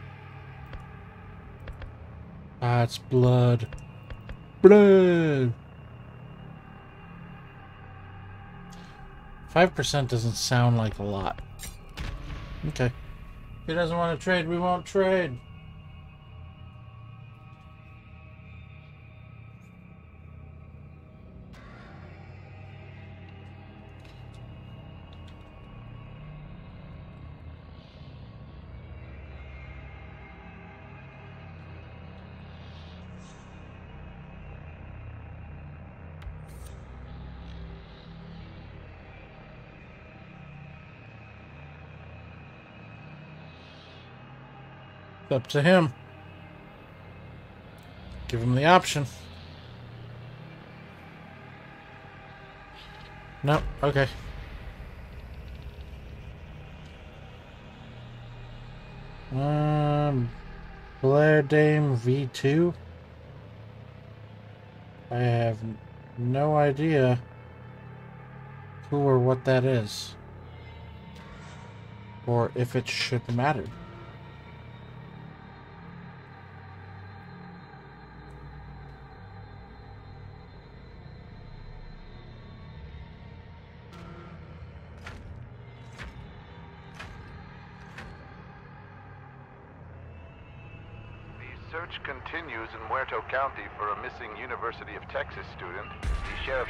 Ah, it's blood. Blood! 5% doesn't sound like a lot. Okay. He doesn't want to trade, we won't trade. Up to him. Give him the option. No, okay. Um, Blair Dame V2. I have no idea who or what that is. Or if it should matter.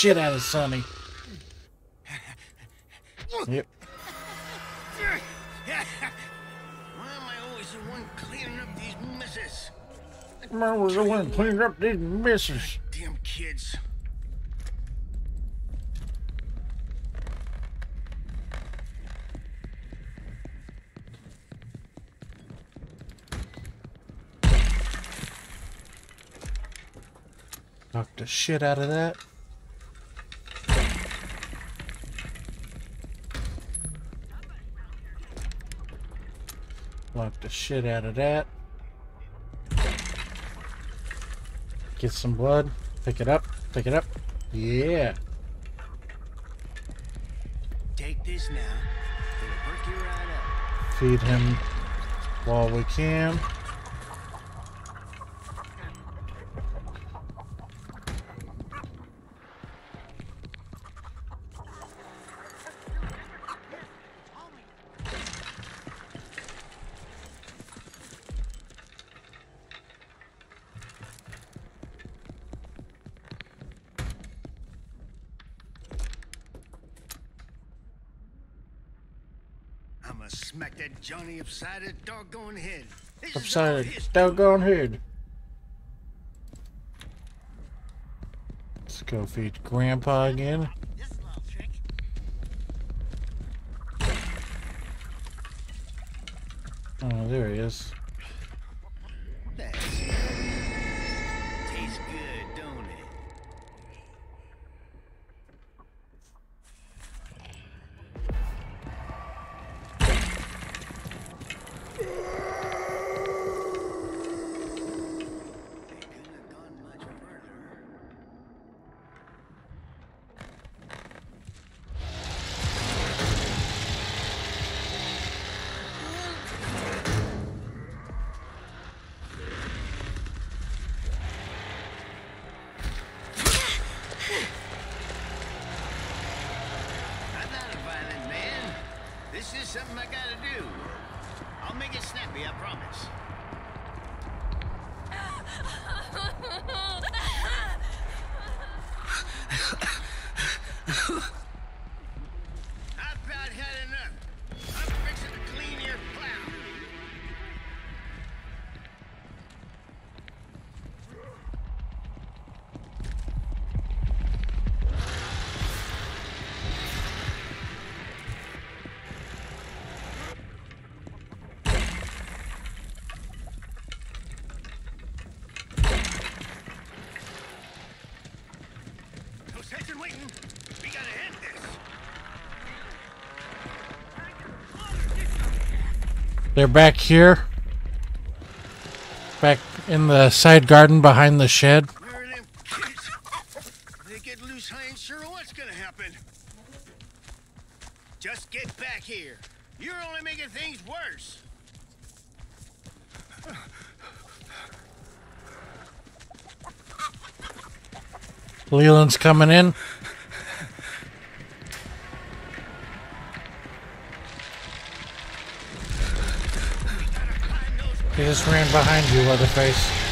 shit out of Sonny. Yep. Why am I always the one cleaning up these messes? I was the one cleaning up these messes. Damn kids. Knock the shit out of that. Knock the shit out of that. Get some blood. Pick it up. Pick it up. Yeah. Take this now. It'll perk you right up. Feed him while we can. Smack that Johnny upside his doggone head. This Upside his doggone head. Let's go feed Grandpa again. They're back here. Back in the side garden behind the shed. Where are them kids? They get loose, I ain't sure what's gonna happen. Just get back here. You're only making things worse. Leland's coming in. He just ran behind you, Leatherface.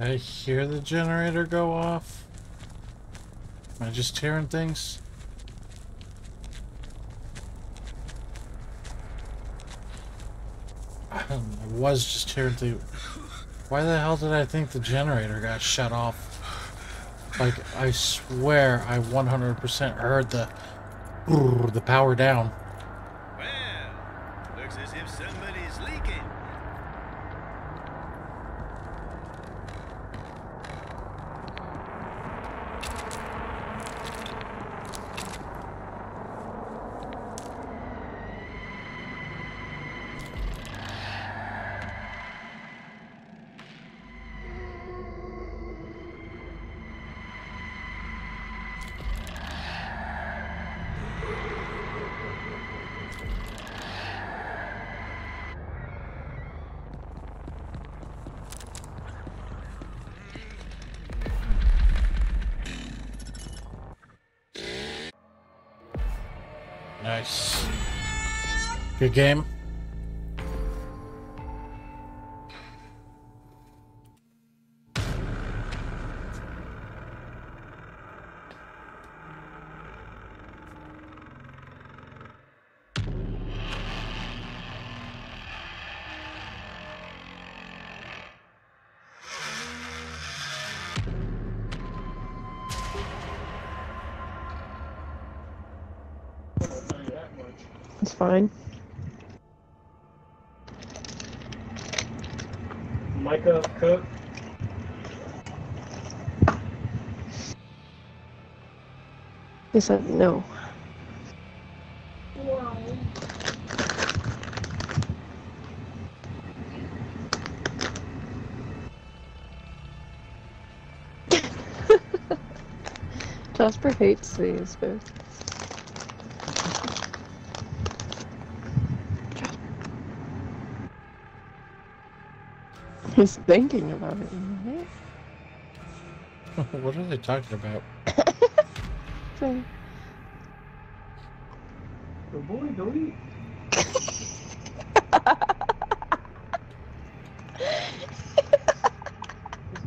I hear the generator go off. Am I just hearing things? I was just hearing the. Why the hell did I think the generator got shut off? Like, I swear I 100% heard the. the power down. Good game. He said no. Jasper hates these, but he's thinking about it. what are they talking about? So, Good boy, go eat.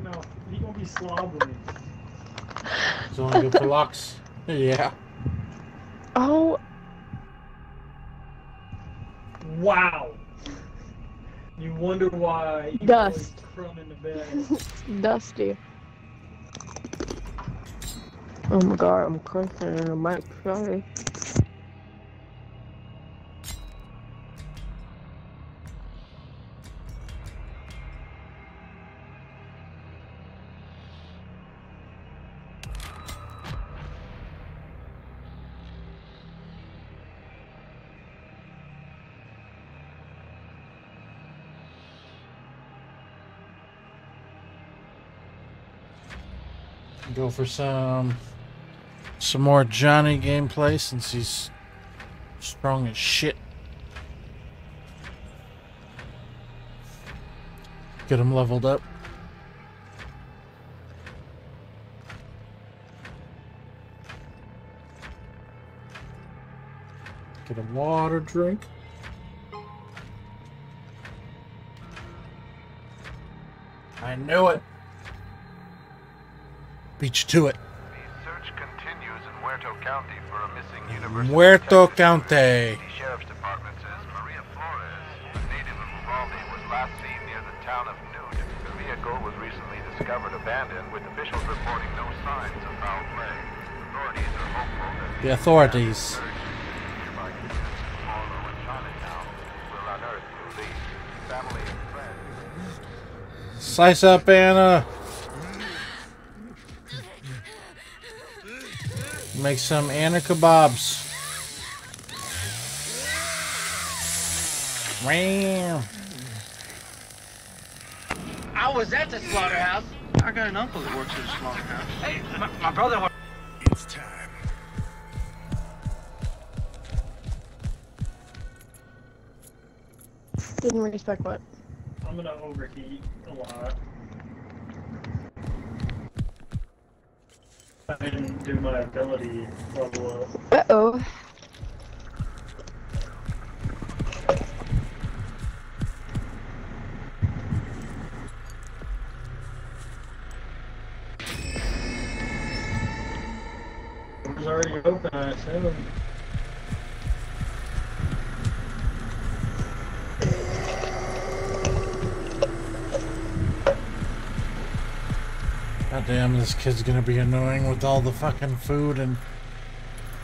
no, he gonna be slobbering. It's only good for locks. Yeah. oh, Wow. You wonder why you Dust. crumb in the bed. dusty. Oh my god, I'm crunching and I might. Go for some some more Johnny gameplay since he's strong as shit. Get him leveled up. Get a water drink. I knew it. Beat you to it. Search continues in Muerto County for a missing university. Muerto. County. The sheriff's department says Maria Flores, a native of Uvalde, was last seen near the town of. The vehicle was recently discovered abandoned, with officials reporting no signs of foul play. Authorities are hopeful that The authorities. nearby communities of Make some Ana kebabs. Ram. I was at the slaughterhouse. I got an uncle that works at the slaughterhouse. Hey, my, my brother works. It's time. Didn't respect what? I'm gonna overheat a lot. I didn't do my ability level up. Uh oh. It already open, I assume. Damn, this kid's gonna be annoying with all the fucking food and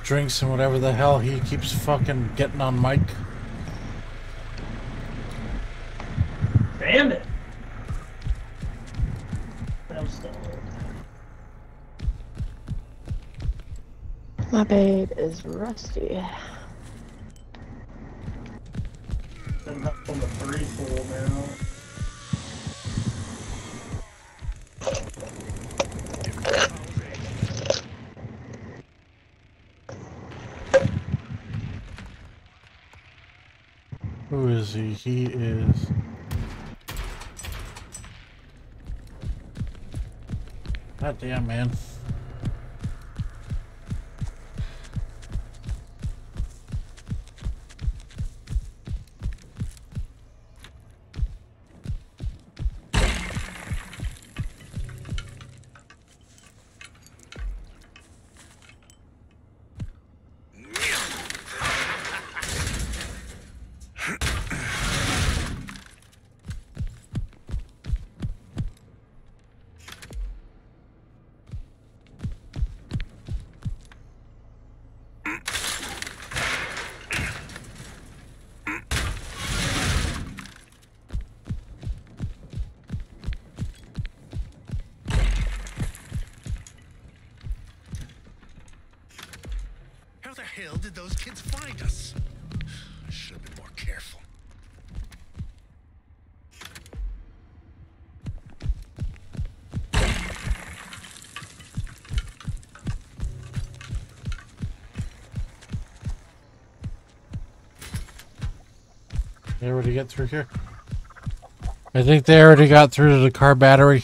drinks and whatever the hell he keeps fucking getting on mic. Damn it! I'm still My babe is rusty. sitting up on the three pool now. He is. God damn, man. Already get through here? I think they already got through to the car battery.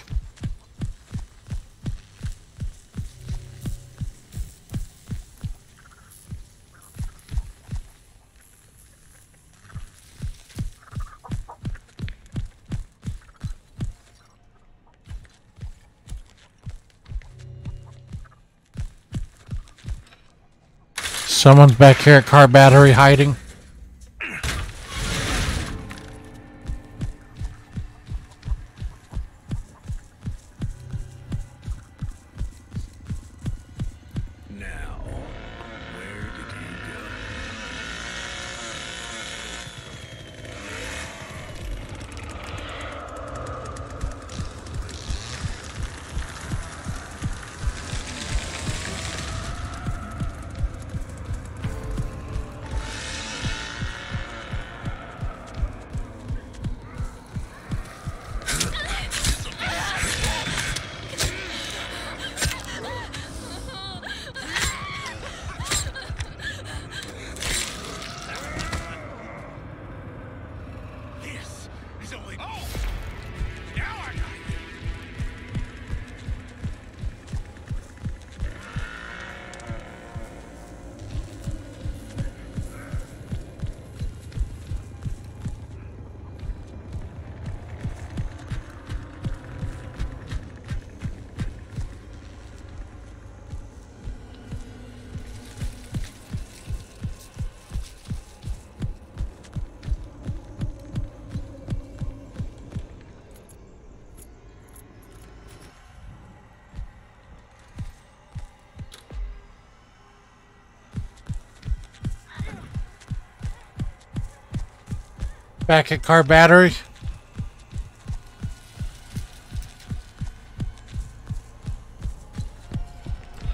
Someone's back here at car battery hiding. Back at car battery.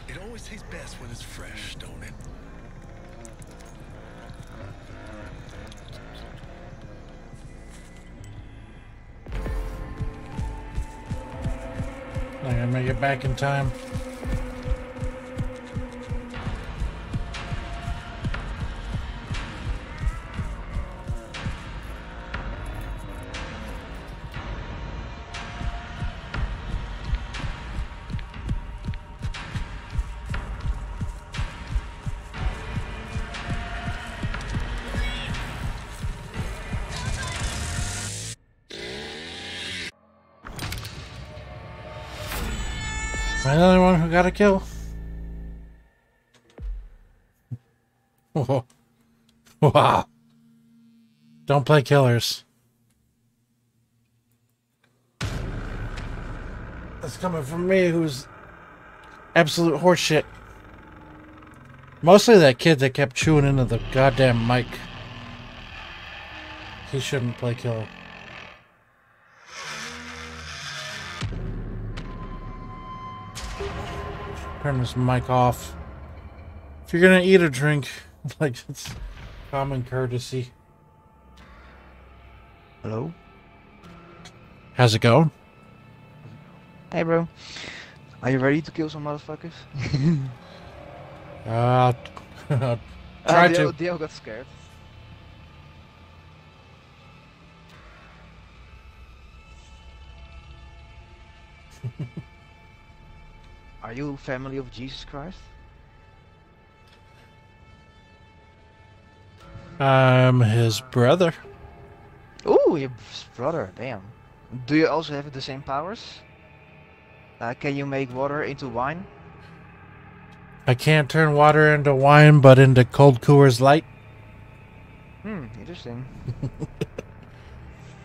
It always tastes best when it's fresh, don't it? Not gonna make it back in time. Kill? Whoa. Wow. Don't play killers. That's coming from me, who's absolute horseshit. Mostly that kid that kept chewing into the goddamn mic. He shouldn't play killer. Turn this mic off. If you're gonna eat or drink, like it's common courtesy. Hello? How's it going? Hey, bro. Are you ready to kill some motherfuckers? Uh, Ah, try Dio, to. Dio got scared. Are you family of Jesus Christ? I'm his brother. Ooh, your brother, damn. Do you also have the same powers? Uh, can you make water into wine? I can't turn water into wine, but into cold Coors Light. Hmm, interesting.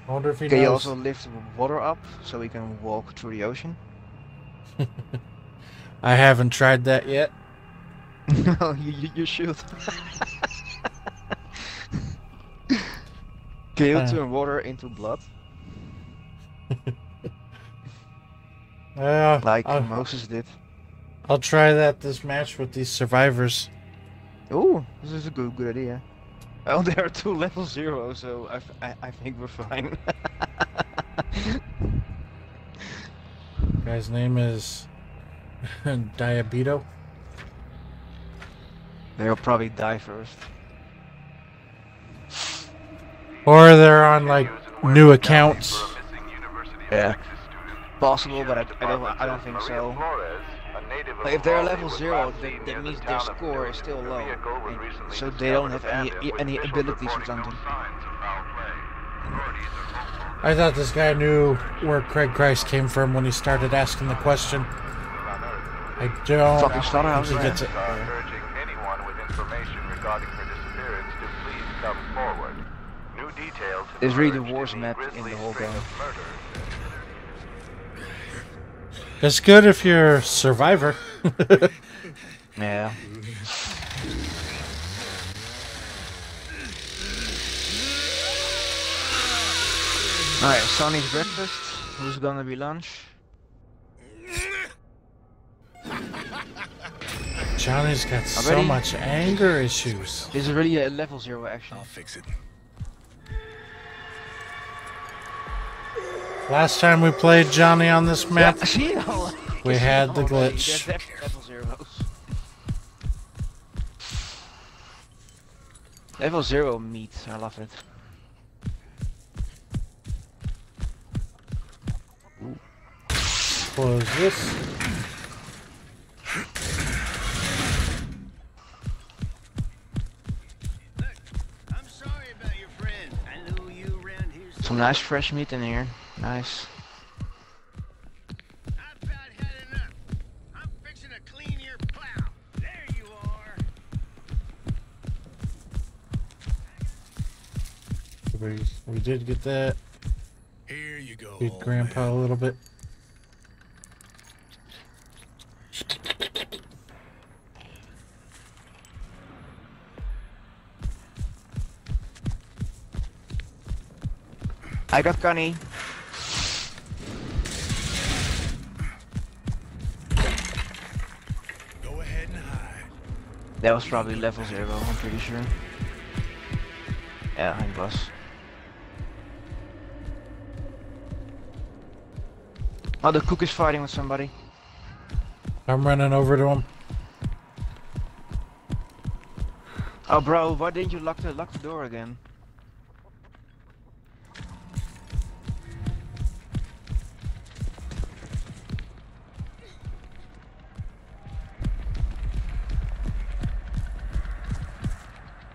I wonder if he Can you also lift water up so we can walk through the ocean? I haven't tried that yet. no, you, you, should. Can you Uh. turn water into blood? Yeah, Like I'll, Moses did. I'll try that this match with these survivors. Ooh, this is a good good idea. Oh, there are two level zero, so I, f- I- I think we're fine. Guy's name is Diabeto. They'll probably die first. Or they're on like new accounts. Yeah. Possible, but I, I don't I don't think so. Like if they're level zero, that, that means their score is still low, and so they don't have any any abilities or something. I thought this guy knew where Craig Chryst came from when he started asking the question. I don't Fucking slaughterhouse, think he yeah. gets it. urging anyone with information regarding her disappearance to please come forward. New details have It's really the emerged worst map in the whole game. It's good if you're survivor. Yeah. Alright, Sonny's breakfast. Who's gonna be lunch? Johnny's got so Already? much anger issues. This is really a level zero action. I'll fix it. Last time we played Johnny on this map, Yeah, see, no. we had the oh, glitch. Level zeros. Level zero meat, I love it. Close this. Some nice fresh meat in here. Nice. I've about had enough. I'm fixing to clean your plow. There you are. We, we did get that. Here you go. Beat old Grandpa a little bit. I got Gunny. Go ahead and hide. That was probably level zero, I'm pretty sure. Yeah, it was. Oh, the cook is fighting with somebody. I'm running over to him. Oh, bro, why didn't you lock the lock the door again?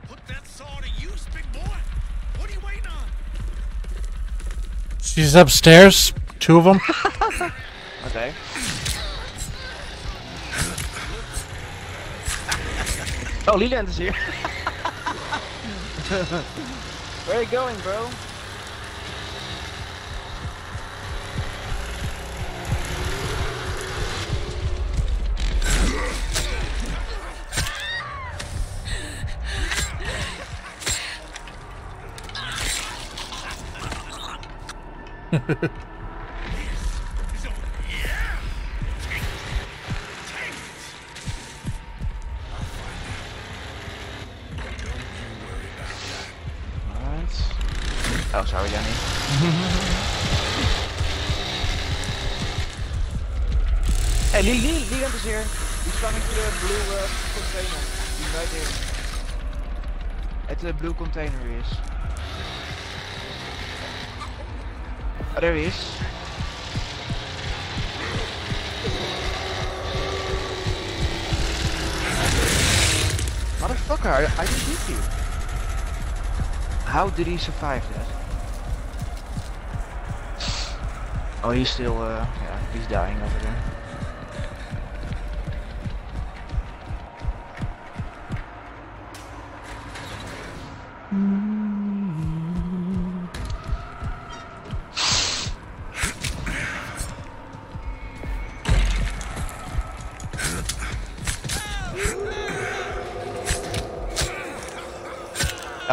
Put that saw to use, big boy. What are you waiting on? She's upstairs. Two of them. Okay. Oh, Leland is here. Where are you going, bro? hey, Lee, Lee, Lee is here. He's coming to the blue uh, container. He's right here. At the blue container he is. Oh, there he is. Motherfucker, I, I just hit you. How did he survive that? Oh, he's still, uh, yeah, he's dying over there.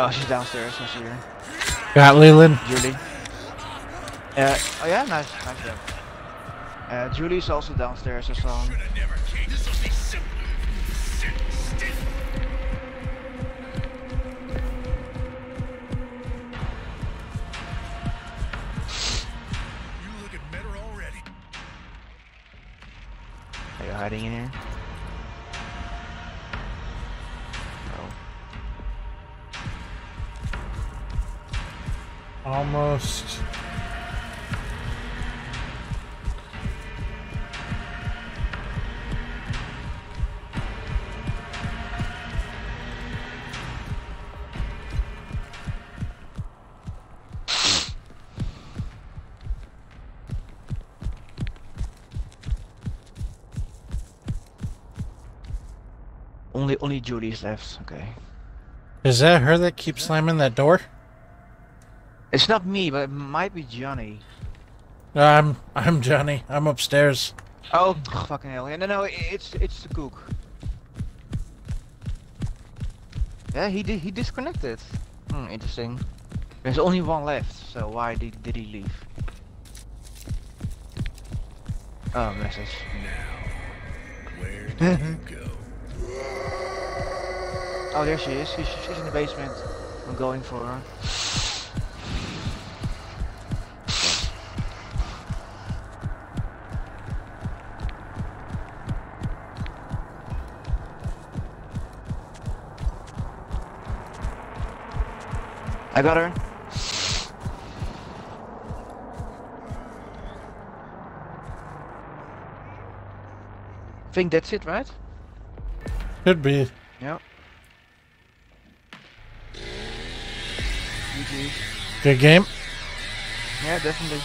Oh, she's downstairs. I see her. Got Leland. Julie. Uh, oh yeah, nice, nice job. Uh, Julie's also downstairs as well. Only, only Julie's left. Okay. Is that her that keeps slamming that door? It's not me, but it might be Johnny. I'm I'm Johnny. I'm upstairs. Oh fucking hell! No, no, it's it's the cook. Yeah, he did. He disconnected. Hmm, interesting. There's only one left, so why did did he leave? Oh, message. Now, where did you go? Oh, there she is. She's, she's in the basement. I'm going for her. I got her. I think that's it, right? Could be. Yeah. Good game. Yeah, definitely.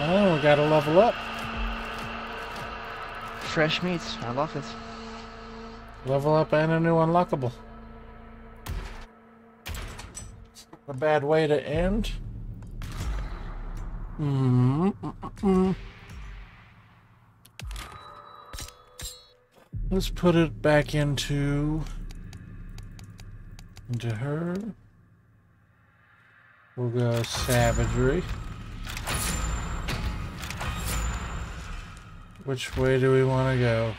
Oh, we gotta level up. Fresh meat. I love it. Level up and a new unlockable. A bad way to end. -mm -mm. Let's put it back into into her. We'll go savagery. Which way do we want to go?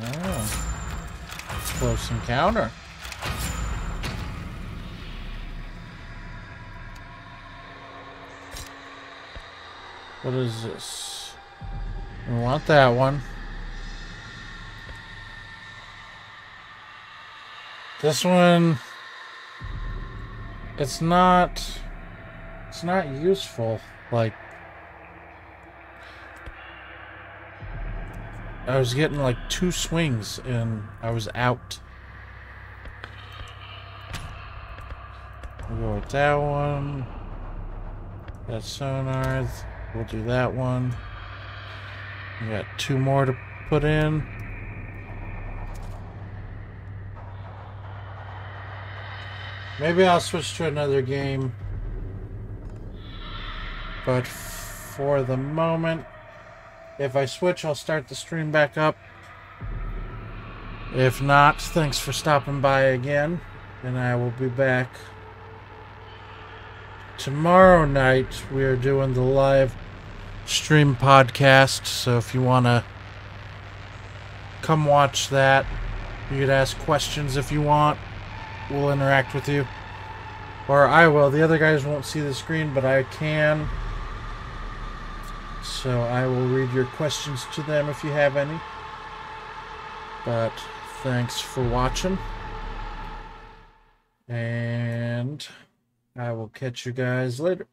Oh. Close encounter. What is this? We want that one. This one it's not it's not useful like I was getting like two swings and I was out. We'll go with that one. That sonar. We'll do that one. We got two more to put in. Maybe I'll switch to another game. But for the moment, if I switch, I'll start the stream back up. If not, thanks for stopping by again. And I will be back tomorrow night. We are doing the live stream podcast. So if you want to come watch that, you could ask questions if you want. We'll interact with you. Or I will. The other guys won't see the screen, but I can. So I will read your questions to them if you have any. But thanks for watching. And I will catch you guys later.